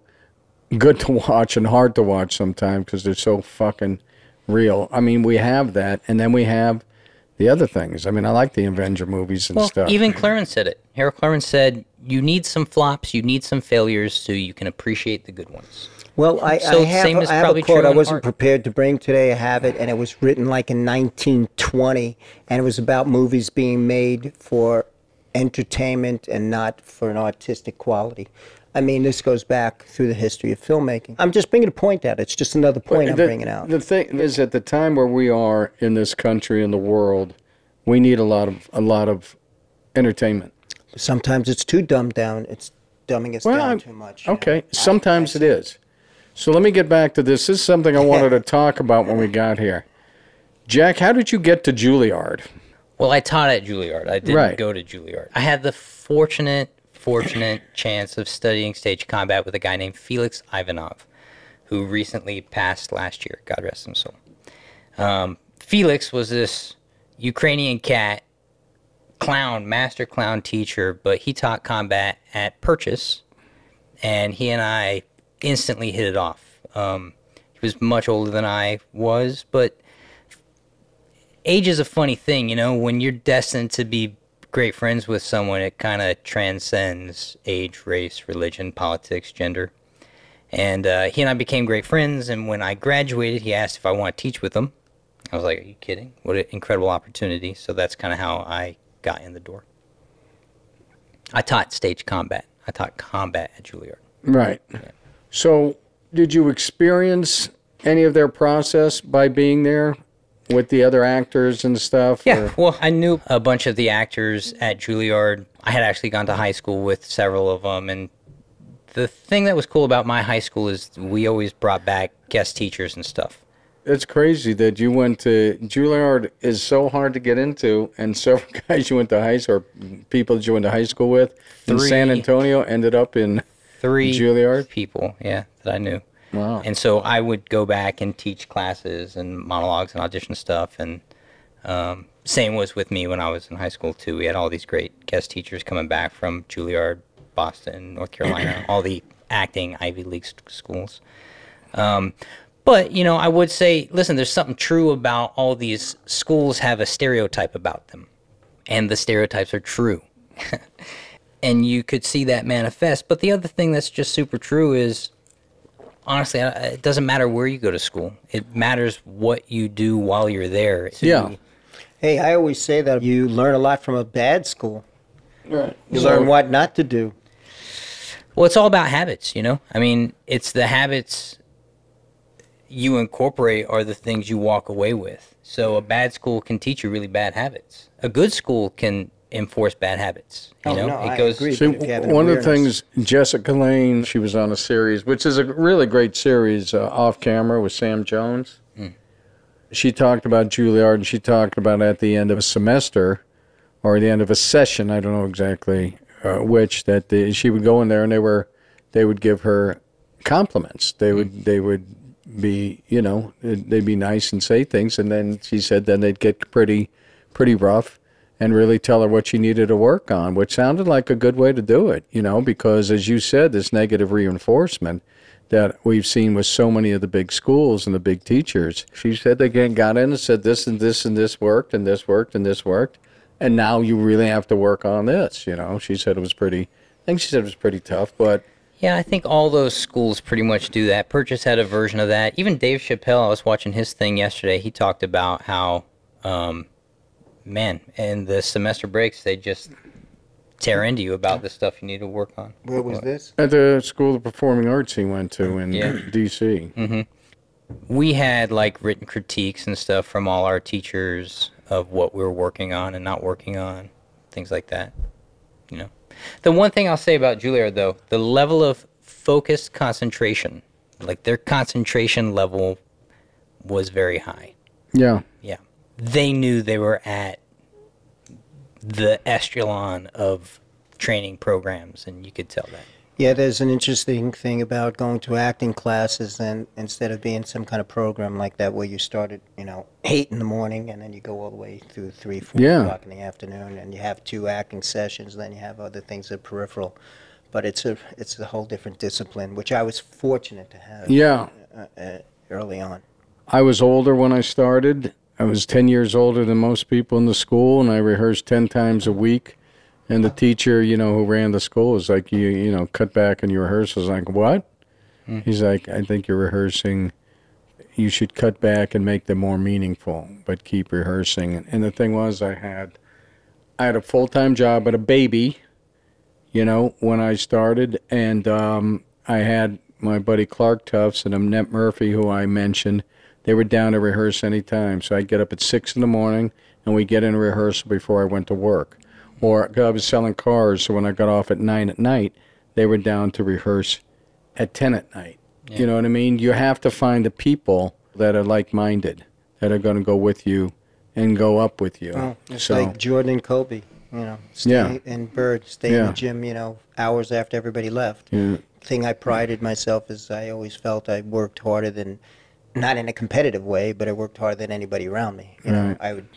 good to watch and hard to watch sometimes because they're so fucking real. I mean, we have that, and then we have the other things. I mean, I like the Avenger movies and Well, stuff. even Clurman said it. Harold Clurman said, "You need some flops, you need some failures, so you can appreciate the good ones." Well, I, So I have, same is I have a probably quote I wasn't art. prepared to bring today. I have it, and it was written like in 1920, and it was about movies being made for entertainment and not for an artistic quality. I mean, this goes back through the history of filmmaking. I'm just bringing a point out. It's just another point I'm the, bringing out. The thing is, at the time where we are in this country and the world, we need a lot of a lot of entertainment. Sometimes it's too dumbed down. It's dumbing us Well, down I'm- too much. you know. Okay, I- sometimes it is. So let me get back to this. This is something I wanted to talk about when we got here. Jack, how did you get to Juilliard? Well, I taught at Juilliard. I didn't Right. go to Juilliard. I had the fortunate, fortunate chance of studying stage combat with a guy named Felix Ivanov, who recently passed last year. God rest his soul. Um, Felix was this Ukrainian cat, clown, master clown teacher, but he taught combat at Purchase, and he and I instantly hit it off. Um, he was much older than I was, but age is a funny thing, you know. When you're destined to be great friends with someone, it kind of transcends age, race, religion, politics, gender. And uh, he and I became great friends. And when I graduated, he asked if I want to teach with him. I was like, "Are you kidding? What an incredible opportunity!" So that's kind of how I got in the door. I taught stage combat. I taught combat at Juilliard. Right. So, did you experience any of their process by being there with the other actors and stuff? Yeah, or- well, I knew a bunch of the actors at Juilliard. I had actually gone to high school with several of them, and the thing that was cool about my high school is we always brought back guest teachers and stuff. It's crazy that you went to Juilliard is so hard to get into, and several guys you went to high school, or people that you went to high school with in San Antonio ended up in. Three Juilliard? people, yeah, that I knew. Wow. And so I would go back and teach classes and monologues and audition stuff. And um, same was with me when I was in high school too. We had all these great guest teachers coming back from Juilliard, Boston, North Carolina, all the acting Ivy League schools. Um, but you know, I would say, listen, there's something true about all these schools have a stereotype about them, and the stereotypes are true. and you could see that manifest. But the other thing that's just super true is honestly, it doesn't matter where you go to school. It matters what you do while you're there. to- Yeah. Hey, I always say that you learn a lot from a bad school. Right. You learn what not to do. Well, it's all about habits, you know? I mean, it's the habits you incorporate are the things you walk away with. So a bad school can teach you really bad habits. A good school can enforce bad habits. You Oh, know, no, it I goes agree. See, if you have an one of the things, Jessica Lane, she was on a series, which is a really great series, uh, Off Camera with Sam Jones. she talked about Juilliard, and she talked about at the end of a semester or the end of a session, I don't know exactly uh, which, that the, she would go in there and they were, they would give her compliments. They would, they would be, you know, they'd be nice and say things, and then she said then they'd get pretty, pretty rough and really tell her what she needed to work on, which sounded like a good way to do it, you know, because as you said, this negative reinforcement that we've seen with so many of the big schools and the big teachers. She said they got in and said this and this and this worked and this worked and this worked. And now you really have to work on this, you know. She said it was pretty I think she said it was pretty tough, but Yeah, I think all those schools pretty much do that. Purchase had a version of that. Even Dave Chappelle, I was watching his thing yesterday. He talked about how, um, man, and the semester breaks, they just tear into you about the stuff you need to work on. Where was this? at the School of Performing Arts he went to in Yeah. DC. Mm-hmm. We had like written critiques and stuff from all our teachers of what we were working on and not working on, things like that. You know, the one thing I'll say about Juilliard though, the level of focused concentration, like their concentration level, was very high. Yeah. Yeah. They knew they were at the echelon of training programs, and you could tell that. Yeah, there's an interesting thing about going to acting classes and instead of being some kind of program like that where you start at, you know, eight in the morning and then you go all the way through three, four Yeah. o'clock in the afternoon and you have two acting sessions, then you have other things that are peripheral. But it's a it's a whole different discipline, which I was fortunate to have Yeah. uh, uh, early on. I was older when I started. I was 10 years older than most people in the school, and I rehearsed 10 times a week. And the teacher, you know, who ran the school was like, you, you know, cut back on your rehearsals. Like, what? He's like, I think you're rehearsing. You should cut back and make them more meaningful, but keep rehearsing. And the thing was, I had, I had a full time job at a baby, you know, when I started, and um, I had my buddy Clark Tufts and Annette Murphy, who I mentioned. They were down to rehearse any time, so I'd get up at six in the morning, and we'd get in rehearsal before I went to work. Or I was selling cars, so when I got off at nine at night, they were down to rehearse at ten at night. You know what I mean? You have to find the people that are like-minded, that are going to go with you and go up with you. Well, it's so like Jordan and Kobe, you know, stay Yeah. and Bird stay in the gym, you know, hours after everybody left. yeah, thing I prided myself is I always felt I worked harder than, not in a competitive way, but I worked harder than anybody around me. You know, Right. I would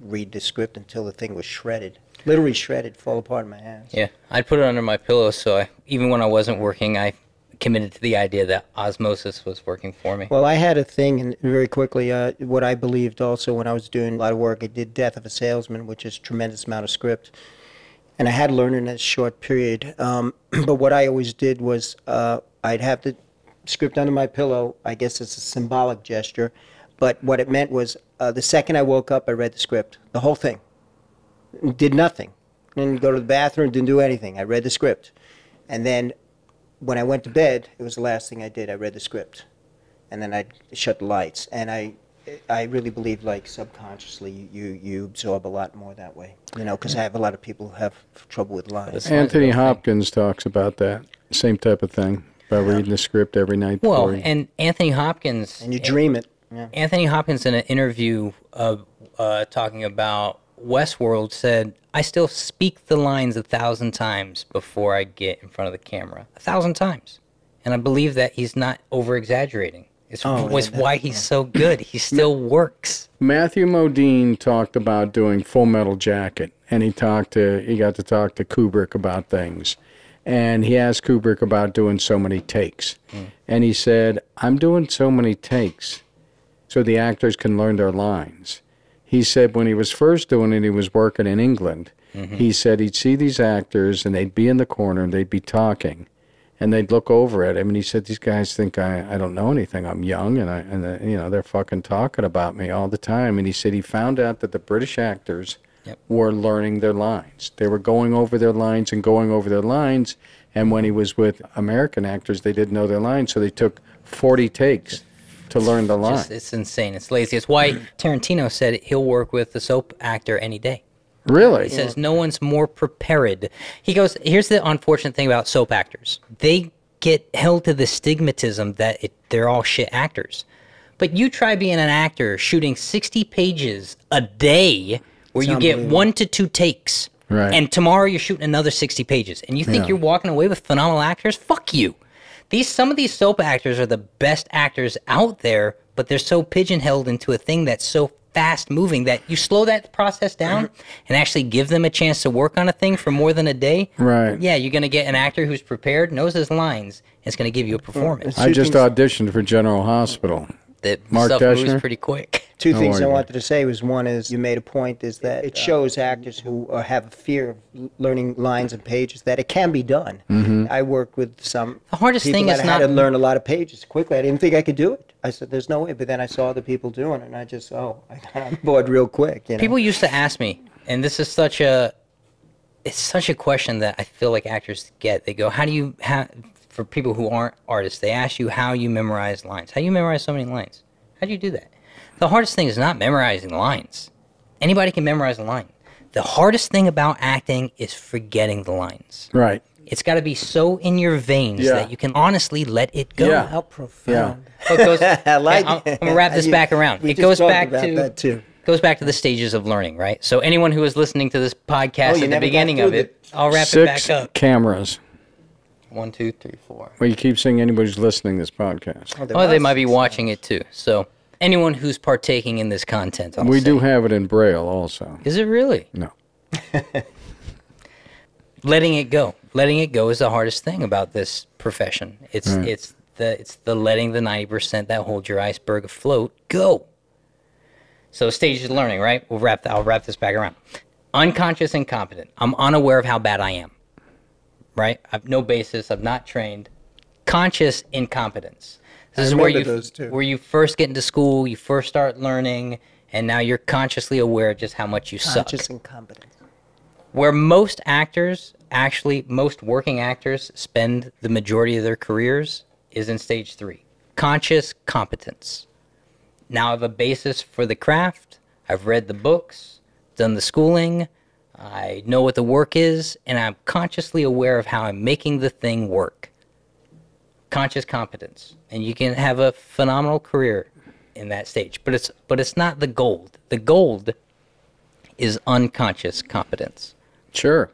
read the script until the thing was shredded, literally shredded, fall apart in my hands. Yeah, I'd put it under my pillow, so I, even when I wasn't working, I committed to the idea that osmosis was working for me. Well, I had a thing, and very quickly, uh, what I believed also when I was doing a lot of work, I did Death of a Salesman, which is tremendous amount of script. And I had learned in a short period. Um, but what I always did was uh, I'd have the script under my pillow. I guess it's a symbolic gesture. But what it meant was uh, the second I woke up, I read the script, the whole thing. Did nothing. Didn't go to the bathroom, didn't do anything. I read the script. And then when I went to bed, it was the last thing I did. I read the script, and then I'd shut the lights. And I, I really believe like subconsciously you you absorb a lot more that way. You know, because I have a lot of people who have trouble with lines. Anthony Sounds real Hopkins talks about that same type of thing about reading the script every night. Well, before and Anthony Hopkins. And you dream it. Yeah. Anthony Hopkins in an interview of uh, talking about Westworld said, "I still speak the lines a thousand times before I get in front of the camera, a thousand times," and I believe that he's not over exaggerating. It's Oh, was yeah, that- why he's so good. He still works. Matthew Modine talked about doing Full Metal Jacket, and he talked to he got to talk to Kubrick about things, and he asked Kubrick about doing so many takes, and he said, "I'm doing so many takes, so the actors can learn their lines." He said when he was first doing it, he was working in England. He said he'd see these actors, and they'd be in the corner, and they'd be talking, and they'd look over at him, and he said, "These guys think I, I don't know anything. I'm young, and I and uh, you know they're fucking talking about me all the time." And he said he found out that the British actors Yep. were learning their lines. They were going over their lines and going over their lines. And when he was with American actors, they didn't know their lines, so they took 40 takes to learn the line. Just, it's insane. It's lazy. It's why Tarantino said he'll work with the soap actor any day. really? He says no one's more prepared. He goes, here's the unfortunate thing about soap actors. They get held to the stigmatism that it, they're all shit actors. But you try being an actor shooting 60 pages a day where you get one to two takes. Right. And tomorrow you're shooting another 60 pages. And you think Yeah. you're walking away with phenomenal actors? Fuck you. These some of these soap actors are the best actors out there, but they're so pigeonholed into a thing that's so fast moving that you slow that process down and actually give them a chance to work on a thing for more than a day. Right. Yeah, you're going to get an actor who's prepared, knows his lines, and is going to give you a performance. I just auditioned for General Hospital. that Mark stuff Deschner? moves pretty quick. Two How things are I wanted to say was one is you made a point is that it shows actors who uh, have a fear of learning lines and pages that it can be done. Mm-hmm. I worked with some The hardest thing that is had not- to learn a lot of pages quickly. I didn't think I could do it. I said, "There's no way." But then I saw other people doing it, and I just oh, I got on board real quick. You know? People used to ask me, and this is such a, it's such a question that I feel like actors get. They go, "How do you how?" For people who aren't artists, they ask you how you memorize lines. How do you memorize so many lines? How do you do that? The hardest thing is not memorizing lines. Anybody can memorize a line. The hardest thing about acting is forgetting the lines. Right. It's got to be so in your veins Yeah. that you can honestly let it go. Yeah. how profound. So it goes, I like I'm, it. I'm gonna wrap this You- back around. we It just goes back about to that too. goes back to the stages of learning, right? So anyone who is listening to this podcast Oh, at the beginning of it, the- I'll wrap Six it back up. cameras. One, two, three, four. Well, you keep saying anybody's listening to this podcast. there Oh, they oh, might be watching it too. So anyone who's partaking in this content, I'll we say. do have it in Braille also. Is it really? No. letting it go. Letting it go is the hardest thing about this profession. It's it's the it's the letting the ninety percent that hold your iceberg afloat go. So stages of learning, right? We'll wrap. I'll wrap this back around. Unconscious incompetent. I'm unaware of how bad I am. Right. I've no basis. I'm not trained. Conscious incompetence. This is where you those two. where you first get into school. You first start learning, and now you're consciously aware of just how much you suck Conscious incompetence. where most actors actually most working actors spend the majority of their careers is in stage three conscious competence now i have a basis for the craft i've read the books done the schooling i know what the work is and i'm consciously aware of how i'm making the thing work conscious competence and you can have a phenomenal career in that stage but it's but it's not the gold the gold is unconscious competence Sure.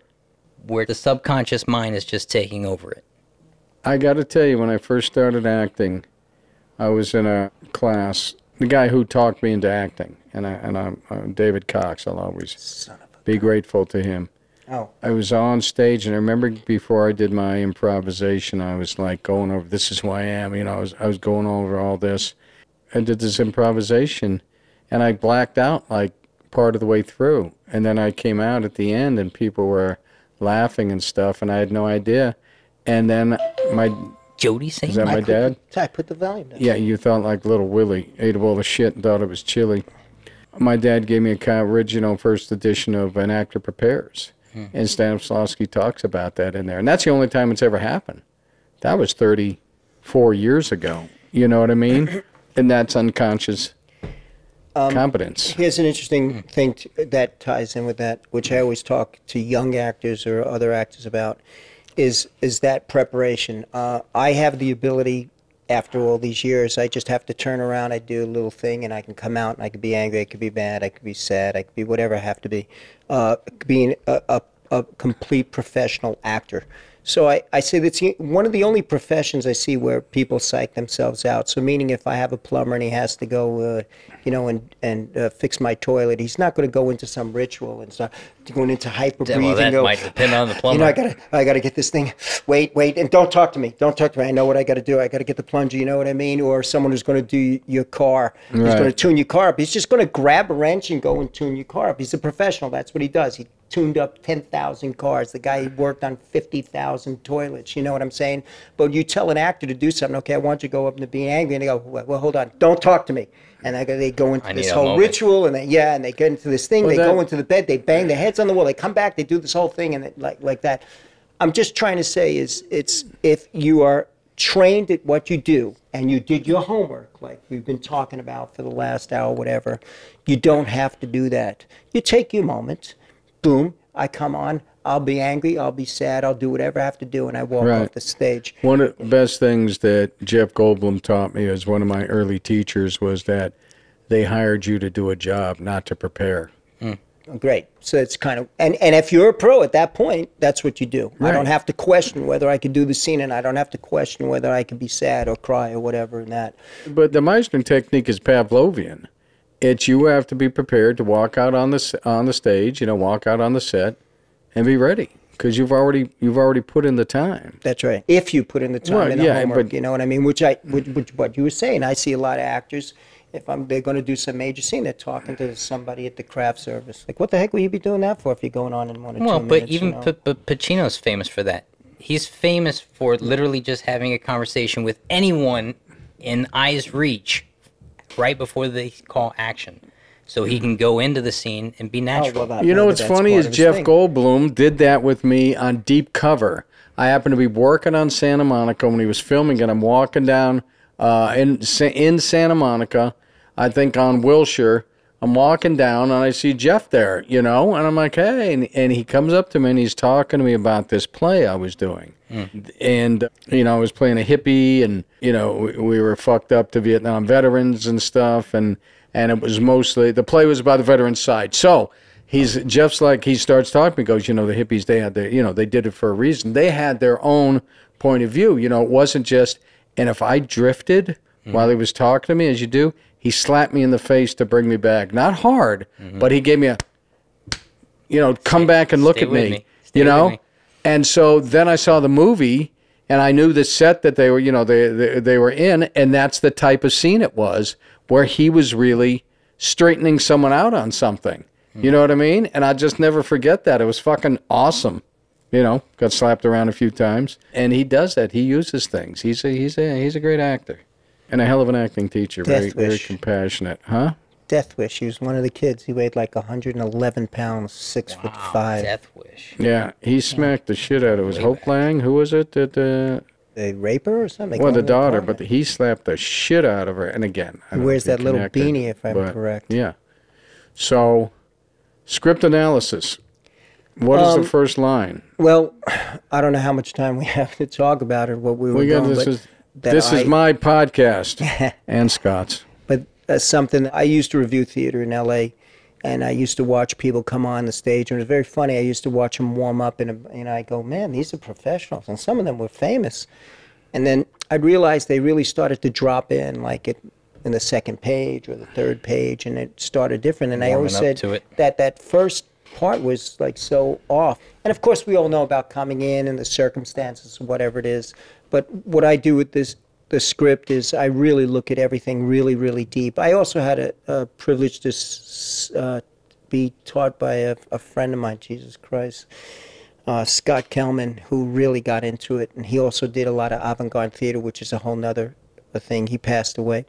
where the subconscious mind is just taking over it. I got to tell you, when I first started acting, I was in a class. The guy who talked me into acting, and I and I'm uh, David Cox. I'll always Son of be grateful to him. A. Oh, I was on stage, and I remember before I did my improvisation, I was like going over, "This is who I am." You know, I was I was going over all this. I did this improvisation, and I blacked out like part of the way through, and then I came out at the end, and people were laughing and stuff, and I had no idea. And then my Jody saying is that my dad? I put the volume down. Yeah, you thought like little Willie ate up all the shit and thought it was chili. My dad gave me a kind of original first edition of An Actor Prepares, Mm-hmm. and Stanislavski talks about that in there, and that's the only time it's ever happened. That was 34 years ago. You know what I mean? and that's unconscious um, competence. Here's an interesting mm. thing t that ties in with that, which I always talk to young actors or other actors about, is is that preparation. Uh, I have the ability, after all these years, I just have to turn around. I do a little thing, and I can come out, and I could be angry, I could be mad, I could be sad, I could be whatever I have to be. Uh, being a, a, a complete professional actor. So I, I say that's one of the only professions I see where people psych themselves out. So meaning if I have a plumber and he has to go, uh, you know, and and uh, fix my toilet, he's not going to go into some ritual and start going into hyper breathing. well, that go, might depend on the plumber. You plumber. know, I gotta I gotta get this thing. Wait, wait, and don't talk to me. Don't talk to me. I know what I got to do. I got to get the plunger. You know what I mean? Or someone who's going to do your car. He's going to tune your car up. He's just going to grab a wrench and go and tune your car up. He's a professional. That's what he does. He tuned up 10,000 cars. The guy worked on 50,000 toilets. You know what I'm saying? But you tell an actor to do something, okay, I want you to go up and be angry. And they go, well, well, hold on. Don't talk to me. And I go, they go into I this whole moment. ritual and they, yeah, and they get into this thing. Well, they that- go into the bed. They bang their heads on the wall. They come back. They do this whole thing and it, like, like that. I'm just trying to say is it's if you are trained at what you do and you did your homework like we've been talking about for the last hour whatever you don't have to do that you take your moment boom I come on, I'll be angry, I'll be sad, I'll do whatever I have to do, and I walk Right. off the stage. One of the best things that Jeff Goldblum taught me as one of my early teachers was that they hired you to do a job, not to prepare. Mm. Great. So it's kind of and and if you're a pro at that point, that's what you do. I don't have to question whether I could do the scene, and I don't have to question whether I could be sad or cry or whatever in that. But the Meisner technique is Pavlovian. It's you have to be prepared to walk out on the on the stage, you know, walk out on the set, and be ready because you've already you've already put in the time. That's right. If you put in the time Well, and the yeah, homework, but- you know what I mean. Which I, which, which what you were saying, I see a lot of actors. If I'm, they're going to do some major scene, they're talking to somebody at the craft service. Like, what the heck will you be doing that for if you're going on in one or Well, two but minutes? even you know? P- P- Pacino's famous for that. He's famous for literally just having a conversation with anyone in eyes reach right before they call action, so he can go into the scene and be Oh, natural. well, that- You know what's funny is Jeff thing. Goldblum did that with me on Deep Cover. I happened to be working on Santa Monica when he was filming it. I'm walking down uh, in in Santa Monica, I think on Wilshire. I'm walking down and I see Jeff there, you know, and I'm like, hey, and, and he comes up to me and he's talking to me about this play I was doing, hmm. and you know, I was playing a hippie, and you know, we, we were fucked up to Vietnam veterans and stuff, and and it was mostly the play was about the veterans side, so he's Jeff's like he starts talking. He goes, you know, the hippies they had their, you know, they did it for a reason. They had their own point of view. You know, it wasn't just. And if I drifted hmm. while he was talking to me, as you do, he slapped me in the face to bring me back. Not hard, mm-hmm. but he gave me a, you know, come back and look stay at me. me. Stay You know. me. And so then I saw the movie. And I knew the set that they were, you know, they, they they were in, and that's the type of scene it was, where he was really straightening someone out on something. Hmm. You know what I mean? And I just never forget that. It was fucking awesome. You know, got slapped around a few times, and he does that. He uses things. He's a he's a he's a great actor, and a hell of an acting teacher. Very Death very Wish. compassionate, huh? Death Wish. He was one of the kids. He weighed like 111 pounds, six foot Wow, five. Death wish. Yeah, he smacked the shit out of his Hope Lange. Who was it that? Uh, the raper or something? well, the daughter, apartment. but he slapped the shit out of her. And again, I He wears that little beanie, if I'm but, correct. Yeah. So, script analysis. What is Um, the first line? Well, I don't know how much time we have to talk about it. What we were We got going, this but is that this I- is my podcast and Scott's. But that's something I used to review theater in L.A. and I used to watch people come on the stage, and it was very funny. I used to watch them warm up, and you know, I go, "Man, these are professionals," and some of them were famous. And then I'd realize they really started to drop in, like it in the second page or the third page, and it started different. And I always said to it. that that first part was like so off. And of course, we all know about coming in and the circumstances, whatever it is. But what I do with this the script is I really look at everything really, really deep. I also had a, a privilege to uh, be taught by a, a friend of mine, Jesus Christ, uh, Scott Kelman, who really got into it, and he also did a lot of avant-garde theater, which is a whole nother uh, thing. He passed away.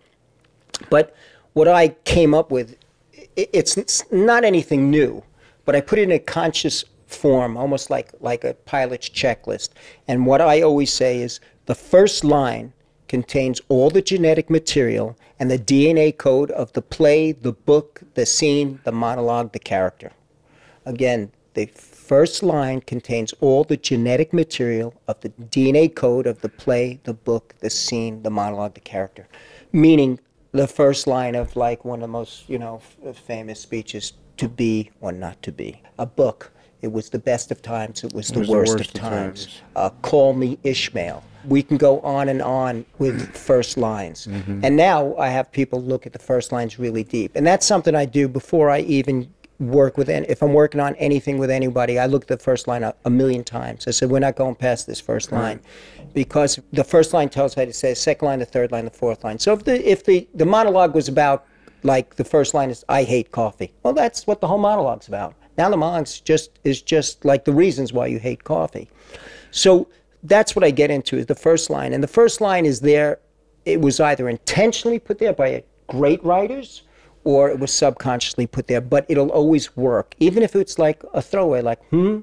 But what I came up with, i- it's, it's not anything new, but I put it in a conscious form, almost like like a pilot's checklist. And what I always say is the first line contains all the genetic material and the DNA code of the play, the book, the scene, the monologue, the character. Again, the first line contains all the genetic material of the DNA code of the play, the book, the scene, the monologue, the character. Meaning the first line of like one of the most, you know, famous speeches, to be or not to be. A book, it was the best of times, it was the, was the worst, worst of of times. times. Uh, Call me Ishmael. We can go on and on with first lines. And now I have people look at the first lines really deep. And that's something I do before I even work with any, if I'm working on anything with anybody, I look at the first line a, a million times. I said, we're not going past this first line. Because the first line tells how to say, the second line, the third line, the fourth line. So if the if the, the monologue was about like the first line is I hate coffee. Well that's what the whole monologue's about. Monologue's just is just like the reasons why you hate coffee. So that's what I get into is the first line. And the first line is there, it was either intentionally put there by great writers or it was subconsciously put there, but it'll always work. Even if it's like a throwaway, like, hmm,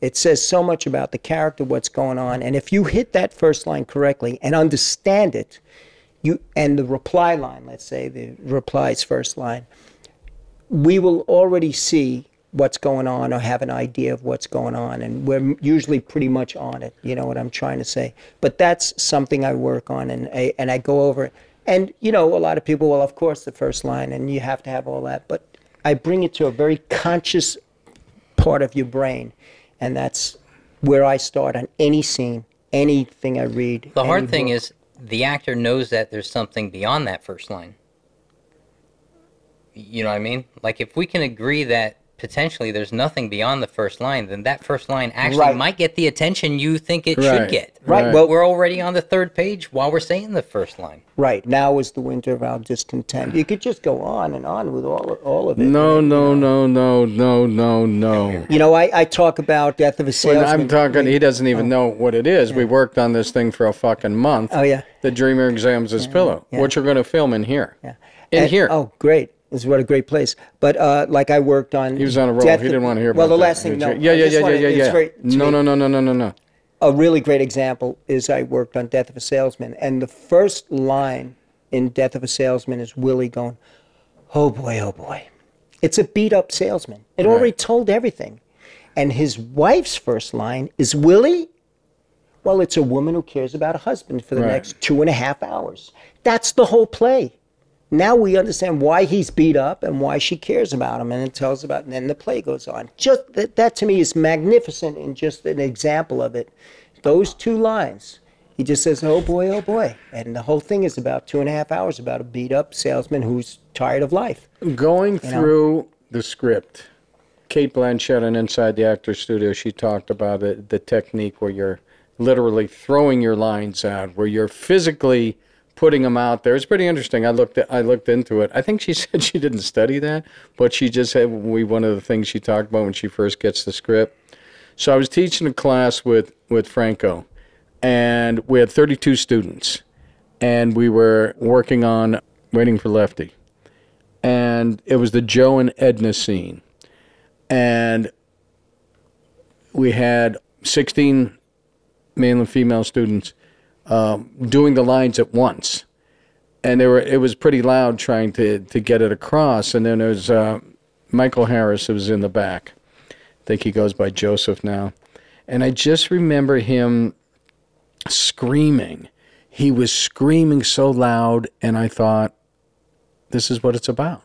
it says so much about the character, what's going on. And if you hit that first line correctly and understand it, you and the reply line, let's say the reply's first line, we will already see what's going on or have an idea of what's going on, and we're usually pretty much on it. You know what I'm trying to say? But that's something I work on, and I, and I go over it. And you know, a lot of people, well, of course, the first line, and you have to have all that. But I bring it to a very conscious part of your brain, and that's where I start on any scene, anything I read. The hard thing book. is the actor knows that there's something beyond that first line. You know what I mean? Like if we can agree that potentially there's nothing beyond the first line, then that first line actually Right. might get the attention you think it Right. should get. Right, Right. well- we're already on the third page while we're saying the first line. Right now is the winter of our discontent. You could just go on and on with all of, all of it. No, no, no, no, no, no, no. You know, I, I talk about death of a When salesman. I'm talking, he doesn't even oh. know what it is. We worked on this thing for a fucking month. Oh yeah, The Dreamer examines his pillow. yeah. What you're going to film in here? yeah. In And- here. Oh, great. This is what a great place. But uh, like I worked on. He was on a roll. Death he didn't want to hear about Well, the that. last thing. No. Yeah, yeah, yeah, yeah, wanted- yeah, yeah. very- No, me, no, no, no, no, no, no. a really great example is I worked on Death of a Salesman, and the first line in Death of a Salesman is Willie going, "Oh boy, oh boy." It's a beat up salesman. It already told everything. And his wife's first line is Willie. Well, it's a woman who cares about a husband for the Right. next two and a half hours. That's the whole play. Now we understand why he's beat up and why she cares about him, and it tells about. And then the play goes on. Just that, that to me is magnificent, and just an example of it. Those two lines. He just says, "Oh boy, oh boy," and the whole thing is about two and a half hours about a beat up salesman who's tired of life. Going know? through the script, Cate Blanchett and Inside the Actors Studio, she talked about it, the technique where you're literally throwing your lines out, where you're physically putting them out there. It's pretty interesting. I looked I looked into it. I think she said she didn't study that, but she just said we one of the things she talked about when she first gets the script. So I was teaching a class with with Franco, and we had 32 students, and we were working on waiting for Lefty and it was the Joe and Edna scene. And we had 16 male and female students um, doing the lines at once. And they were, it was pretty loud trying to, to get it across. And then there was uh, Michael Harris who was in the back. I think he goes by Joseph now. And I just remember him screaming. He was screaming so loud, and I thought, this is what it's about.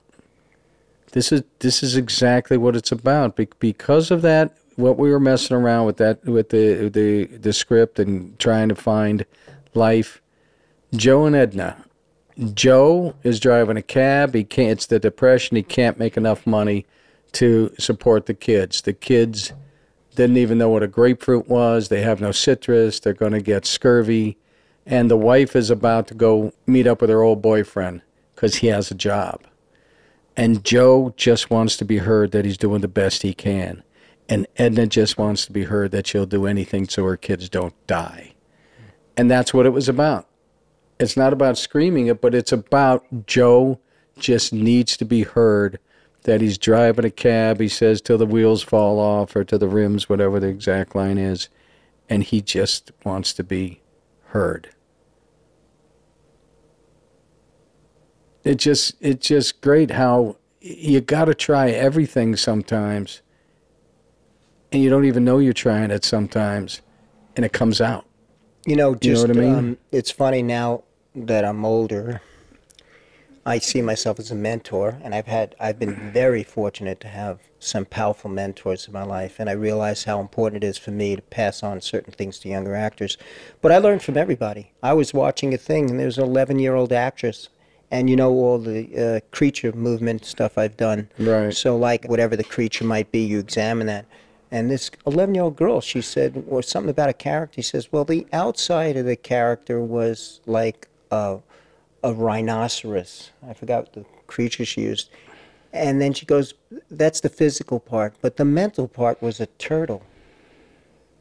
This is this is exactly what it's about. Be- because of that, what we were messing around with that with the the the script and trying to find life. Joe and Edna. Joe is driving a cab. He can't. It's the depression. He can't make enough money to support the kids. The kids didn't even know what a grapefruit was. They have no citrus. They're going to get scurvy. And the wife is about to go meet up with her old boyfriend because he has a job. And Joe just wants to be heard that he's doing the best he can. And Edna just wants to be heard that she'll do anything so her kids don't die. And that's what it was about. It's not about screaming it, but it's about Joe just needs to be heard that he's driving a cab, he says, till the wheels fall off or to the rims, whatever the exact line is. And he just wants to be heard. it just it's just great how you got to try everything sometimes and you don't even know you're trying it sometimes and it comes out You know, You know just I mean? um, it's funny now that I'm older. I see myself as a mentor, and I've had I've been very fortunate to have some powerful mentors in my life, and I realize how important it is for me to pass on certain things to younger actors. But I learned from everybody. I was watching a thing, and there's an 11 year old actress, and you know all the uh, creature movement stuff I've done. Right. So like whatever the creature might be, you examine that. And this 11 year old girl, she said, or something about a character. He says, well, the outside of the character was like a, a rhinoceros. I forgot the creature she used. And then she goes, that's the physical part. But the mental part was a turtle.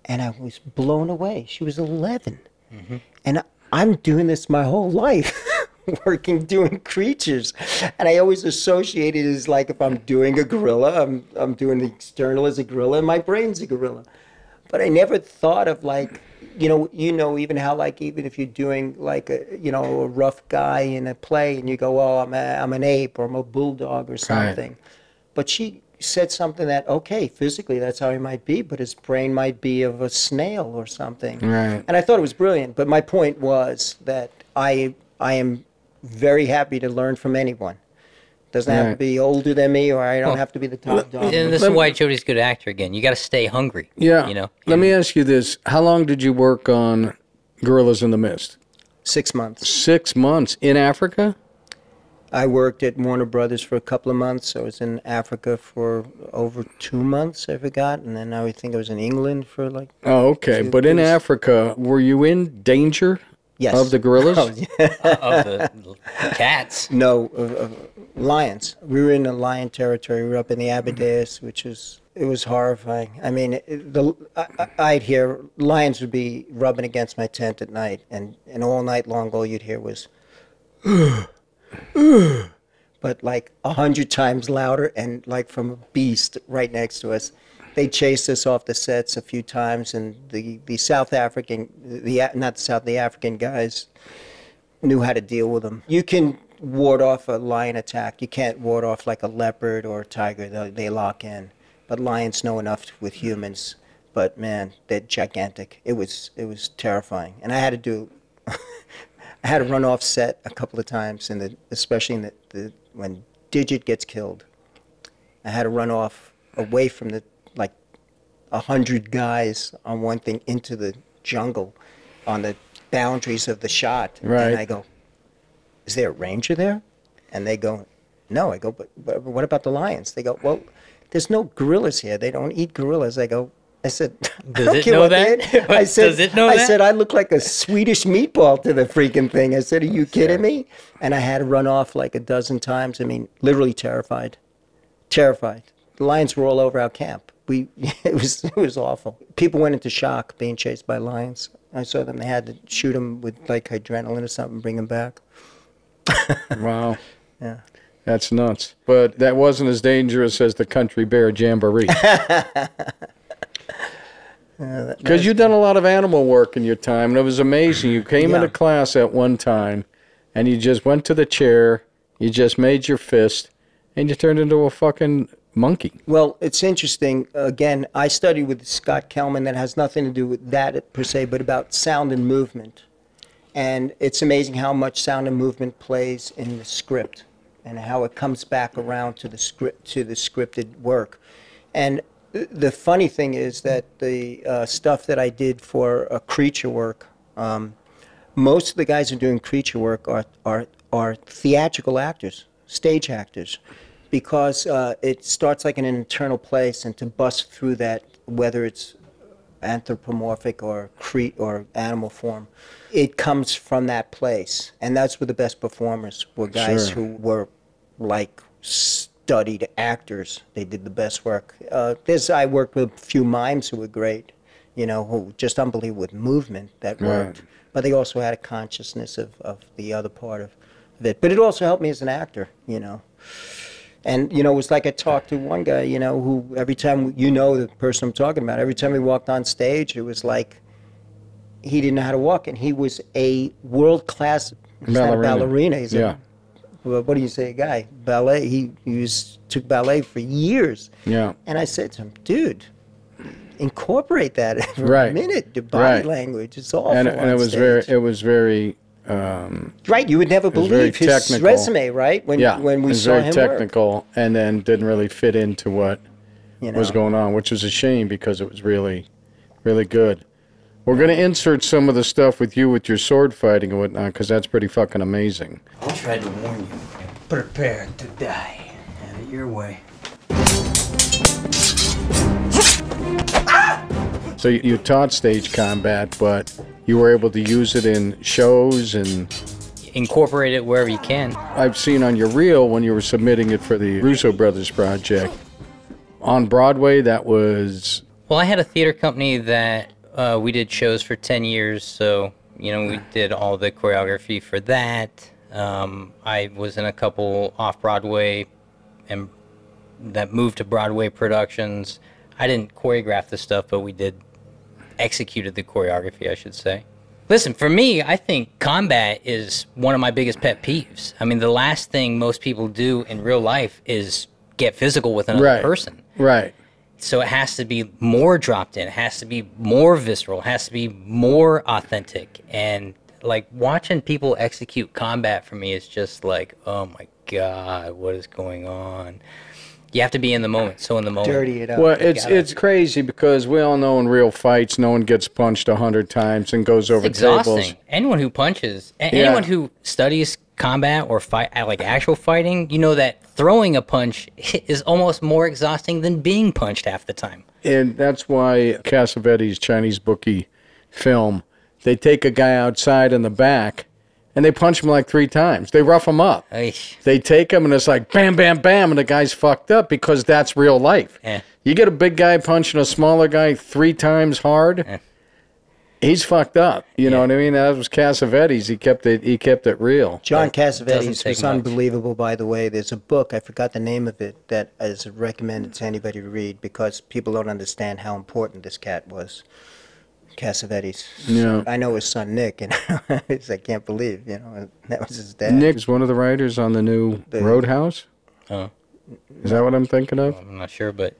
And I was blown away. She was 11. Mm-hmm. And I- I'm doing this my whole life. working doing creatures and i always associate it as like if i'm doing a gorilla i'm, I'm doing the external as a gorilla and my brain's a gorilla but i never thought of like you know you know even how like even if you're doing like a you know a rough guy in a play and you go oh i'm, a, I'm an ape or i'm a bulldog or something but she said something that okay, physically that's how he might be, but his brain might be of a snail or something. Right. And I thought it was brilliant. But my point was that I I am very happy to learn from anyone. Doesn't have to Right. be older than me, or I don't Well, have to be the top dog. And this is why Jody's a good actor again. You got to stay hungry. Yeah. You know. Let me ask you this: How long did you work on Gorillas in the Mist? Six months. Six months in Africa. I worked at Warner Brothers for a couple of months. I was in Africa for over two months, I forgot. And then I think I was in England for like, Oh, okay. Two But in. Africa, were you in danger yes. of the gorillas? Oh, yeah. of the cats. No, of, of lions. We were in the lion territory. We were up in the Aberdares, which was, it was horrifying. I mean, it, the, I, I- I'd hear lions would be rubbing against my tent at night. And, and all night long, all you'd hear was, but like a hundred times louder and like from a beast right next to us. They chased us off the sets a few times, and the, the South African, the not the South, the African guys knew how to deal with them. You can ward off a lion attack. You can't ward off like a leopard or a tiger. They, they lock in, but lions know enough with humans. But man, they're gigantic. It was it was terrifying, and I had to do. I had to run off set a couple of times, the especially in the, the when Digit gets killed. I had to run off away from the a hundred guys on one thing into the jungle, on the boundaries of the shot. Right. And I go, "Is there a ranger there?" And they go, "No." I go, "But, but what about the lions?" They go, "Well, there's no gorillas here. They don't eat gorillas." I go. I said, I Does don't it care know what that? I said, Does it know I that? said, I look like a Swedish meatball to the freaking thing. I said, Are you kidding me? And I had to run off like a dozen times. I mean, literally terrified. Terrified. The lions were all over our camp. We, it was, it was awful. People went into shock being chased by lions. I saw them. They had to shoot them with like adrenaline or something, bring them back. wow. Yeah. That's nuts. But that wasn't as dangerous as the country bear jamboree. Because you've done a lot of animal work in your time, and it was amazing. You came Yeah. into class at one time, and you just went to the chair, you just made your fist, and you turned into a fucking monkey. Well, it's interesting. Again, I studied with Scott Kelman that has nothing to do with that per se, but about sound and movement. And it's amazing how much sound and movement plays in the script and how it comes back around to the script to the scripted work. And the funny thing is that the uh, stuff that I did for uh, creature work, um, most of the guys who are doing creature work are, are, are theatrical actors, stage actors, because uh, it starts like in an internal place, and to bust through that, whether it's anthropomorphic or cre- or animal form, it comes from that place, and that's where the best performers were guys Sure. who were like studied actors. They did the best work. Uh, this I worked with a few mimes who were great, you know, who just unbelievable with movement that worked. Right. But they also had a consciousness of, of the other part of, of it. But it also helped me as an actor, you know. And you know, it was like I talked to one guy, you know, who every time you know the person I'm talking about, every time he walked on stage, it was like he didn't know how to walk, and he was a world class Ballerina. ballerina. He's Yeah. a well, what do you say, guy? Ballet. He, he was took ballet for years. Yeah. And I said to him, dude, incorporate that for Right. a minute. The body Right. language. It's awful. And, and it was very, it was very, um, right. You would never believe his technical. resume, right? When yeah, when we was saw very him work. technical, and then didn't really fit into what You know? was going on, which was a shame because it was really, really good. We're going to insert some of the stuff with you with your sword fighting and whatnot because that's pretty fucking amazing. I tried to warn you. Prepare to die. Have it your way. So you, you taught stage combat, but you were able to use it in shows, and Incorporate it wherever you can. I've seen on your reel when you were submitting it for the Russo Brothers project on Broadway. That was Well, I had a theater company that uh, we did shows for 10 years, so, you know, we did all the choreography for that. Um, I was in a couple off Broadway and that moved to Broadway productions. I didn't choreograph the stuff, but we did executed the choreography, I should say. Listen, for me, I think combat is one of my biggest pet peeves. I mean, the last thing most people do in real life is get physical with another Right. person. Right. So it has to be more dropped in. It has to be more visceral. It has to be more authentic. And like watching people execute combat for me is just like, oh my god, what is going on? You have to be in the moment. So in the moment. Dirty it up. Well, You it's gotta- it's crazy because we all know in real fights, no one gets punched a hundred times and goes over exhausting. tables. Anyone who punches, a- Yeah. anyone who studies combat or fight, uh, like actual fighting, you know that throwing a punch is almost more exhausting than being punched half the time. And that's why Cassavetes' Chinese bookie film, they take a guy outside in the back and they punch him like three times. They rough him up. Eesh. They take him and it's like bam, bam, bam, and the guy's fucked up because that's real life. Eh. You get a big guy punching a smaller guy three times hard, Eh. he's fucked up. You know what I mean? That was Cassavetes. He kept it. He kept it real. John That doesn't Cassavetes was unbelievable, by the way. There's a book, I forgot the name of it, that is recommended to anybody to read because people don't understand how important this cat was. Cassavetes. Yeah. I know his son Nick, and it's- I can't believe, you know, that was his dad. Nick is one of the writers on the new The- Roadhouse. Oh. Is that what I'm thinking of? I'm not sure, but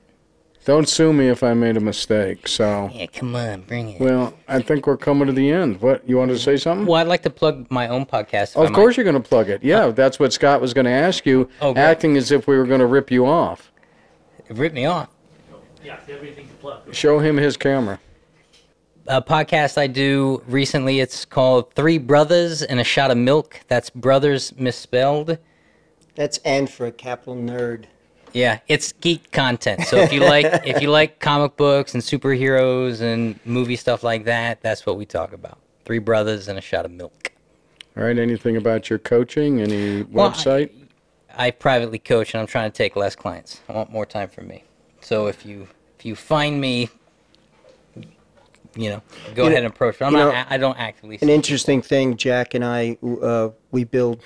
Don't sue me if I made a mistake. So, yeah, come on, bring it. well, I think we're coming to the end. What you wanted to say something? Well, I'd like to plug my own podcast. if I of might. course, you're going to plug it. Yeah, oh. that's what Scott was going to ask you. Oh, great. acting as if we were going to rip you off. Rip me off. Yeah, if you to plug. Show him his camera. A podcast I do recently. It's called Three Brothers and a Shot of Milk. That's brothers misspelled. That's N for a capital nerd. Yeah, it's geek content. So if you like if you like comic books and superheroes and movie stuff like that, that's what we talk about. Three brothers and a shot of milk. All right. Anything about your coaching? Any Well, I- website? I privately coach and I'm trying to take less clients. I want more time for me. So if you if you find me you know, go You know- ahead and approach. me. I'm not. know, a- I don't actively. An interesting thing, Jack and I, uh, we build,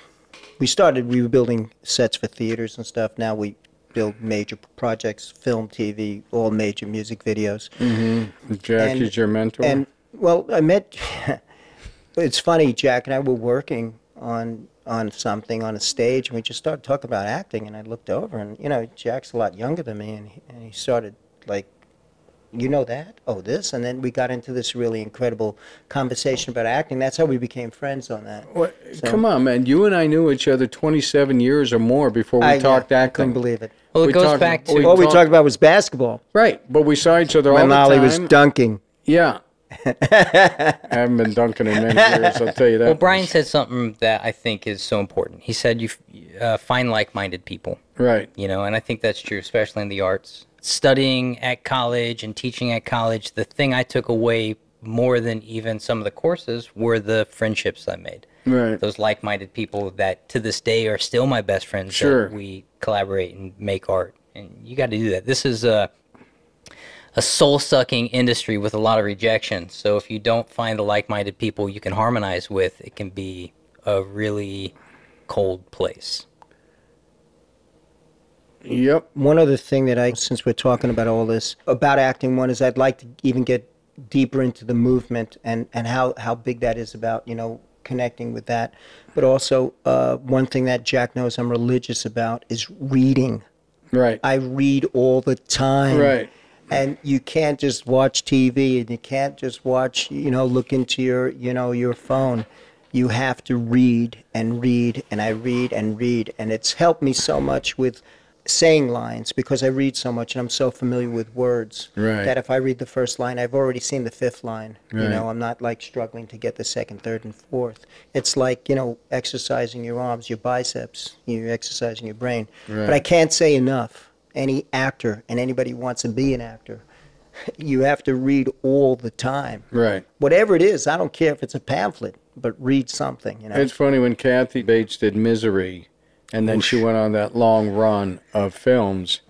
we started, we were building sets for theaters and stuff. Now we build major projects, film, TV, all major music videos. Jackie's and- is your mentor. And well, I met. it's funny, Jack and I were working on on something on a stage, and we just started talking about acting. And I looked over, and you know, Jack's a lot younger than me, and he, and he started like, you know that? Oh, this, and then we got into this really incredible conversation about acting. That's how we became friends on that. What- So- Come on, man. You and I knew each other 27 years or more before we I, talked yeah, I acting. couldn't believe it. well, it we goes talked- back to we All we talked- talked about was basketball. Right, but we saw each other all When the Molly time. was dunking. yeah. I haven't been dunking in many years, I'll tell you that. Well, Brian said something that I think is so important. He said you uh, find like-minded people, Right. you know, and I think that's true, especially in the arts. Studying at college and teaching at college, the thing I took away more than even some of the courses were the friendships I made. Right. Those like-minded people that to this day are still my best friends. that Sure. we collaborate and make art, and you got to do that. This is a a soul-sucking industry with a lot of rejection. So if you don't find the like-minded people you can harmonize with, it can be a really cold place. Yep. One other thing that I, since we're talking about all this about acting, one is I'd like to even get deeper into the movement and, and how, how big that is about, you know, connecting with that. But also, uh, one thing that Jack knows I'm religious about is reading. Right. I read all the time. Right. And you can't just watch TV and you can't just watch, you know, look into your, you know, your phone. You have to read and read and I read and read and it's helped me so much with saying lines because I read so much and I'm so familiar with words Right. that if I read the first line, I've already seen the fifth line. You know, I'm not like struggling to get the second, third, and fourth. It's like, you know, exercising your arms, your biceps, you're exercising your brain. Right. But I can't say enough. Any actor and anybody who wants to be an actor, you have to read all the time. Right. Whatever it is, I don't care if it's a pamphlet, but read something, you know. It's funny when Kathy Bates did Misery, and then she went on that long run of films.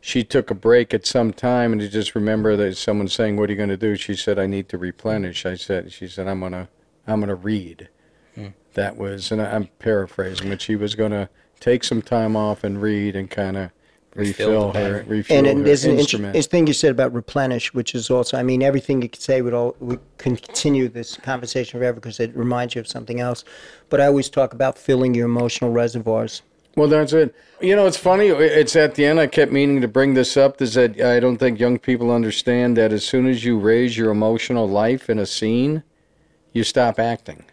She took a break at some time, and I just remember that someone saying, "What are you going to do?" She said, "I need to replenish." I said, "She said I'm gonna, I'm gonna read." Hmm. That was, and I'm paraphrasing, but she was gonna take some time off and read and kind of refill Refill her, battery. refill and, her and there's an instrument. interesting thing you said about replenish, which is also, I mean, everything you could say would all we can continue this conversation forever because it reminds you of something else. But I always talk about filling your emotional reservoirs. Well, that's it. You know, it's funny. It's at the end. I kept meaning to bring this up. Is that I don't think young people understand that as soon as you raise your emotional life in a scene, you stop acting.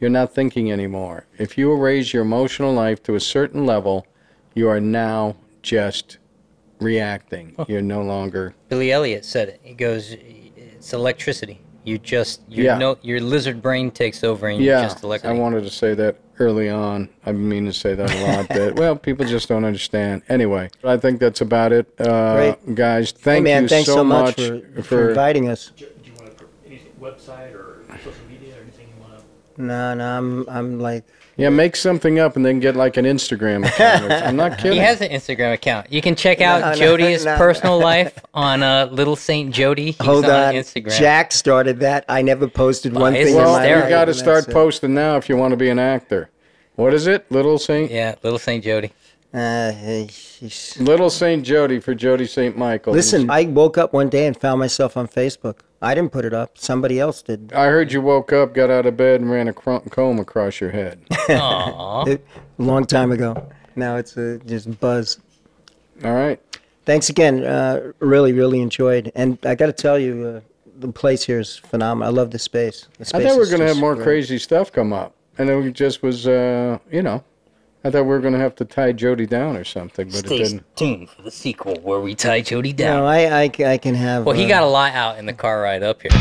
You're not thinking anymore. If you raise your emotional life to a certain level, you are now just reacting. You're no longer. Billy Elliot said it. He goes, "It's electricity. You just your Yeah. no your lizard brain takes over and you Yeah, just I wanted to say that early on. I mean to say that a lot. But well, people just don't understand. Anyway, I think that's about it, uh, Great. guys. Hey, Thank man, you thanks so, much, much for, for inviting us. Do you want to any website or social media or anything you want to? No, no, I'm, I'm like, Yeah, make something up and then get like an Instagram account. or- I'm not kidding. He has an Instagram account. You can check out No, no, Jody's no, no. personal life on uh, Little Saint Jody. He's hold on. Instagram. Jack started that. I never posted one thing well, you got to start posting now if you want to be an actor. What is it? Little Saint Yeah, Little Saint Jody. Uh. Little Saint Jody for Jody Saint Michael. Listen, I woke up one day and found myself on Facebook. I didn't put it up. Somebody else did. I heard you woke up, got out of bed, and ran a comb across your head. Aww. A long time ago. Now it's uh, just buzz. All right. Thanks again. Uh, really, really enjoyed. And I got to tell you, uh, the place here is phenomenal. I love the space. The I thought we were going to have more great. crazy stuff come up, and it just was, uh, you know, I thought we were going to have to tie Jody down or something, but it didn't. tuned for the sequel where we tie Jody down. No, I, I, I can have. well, he uh, got a lot out in the car ride up here.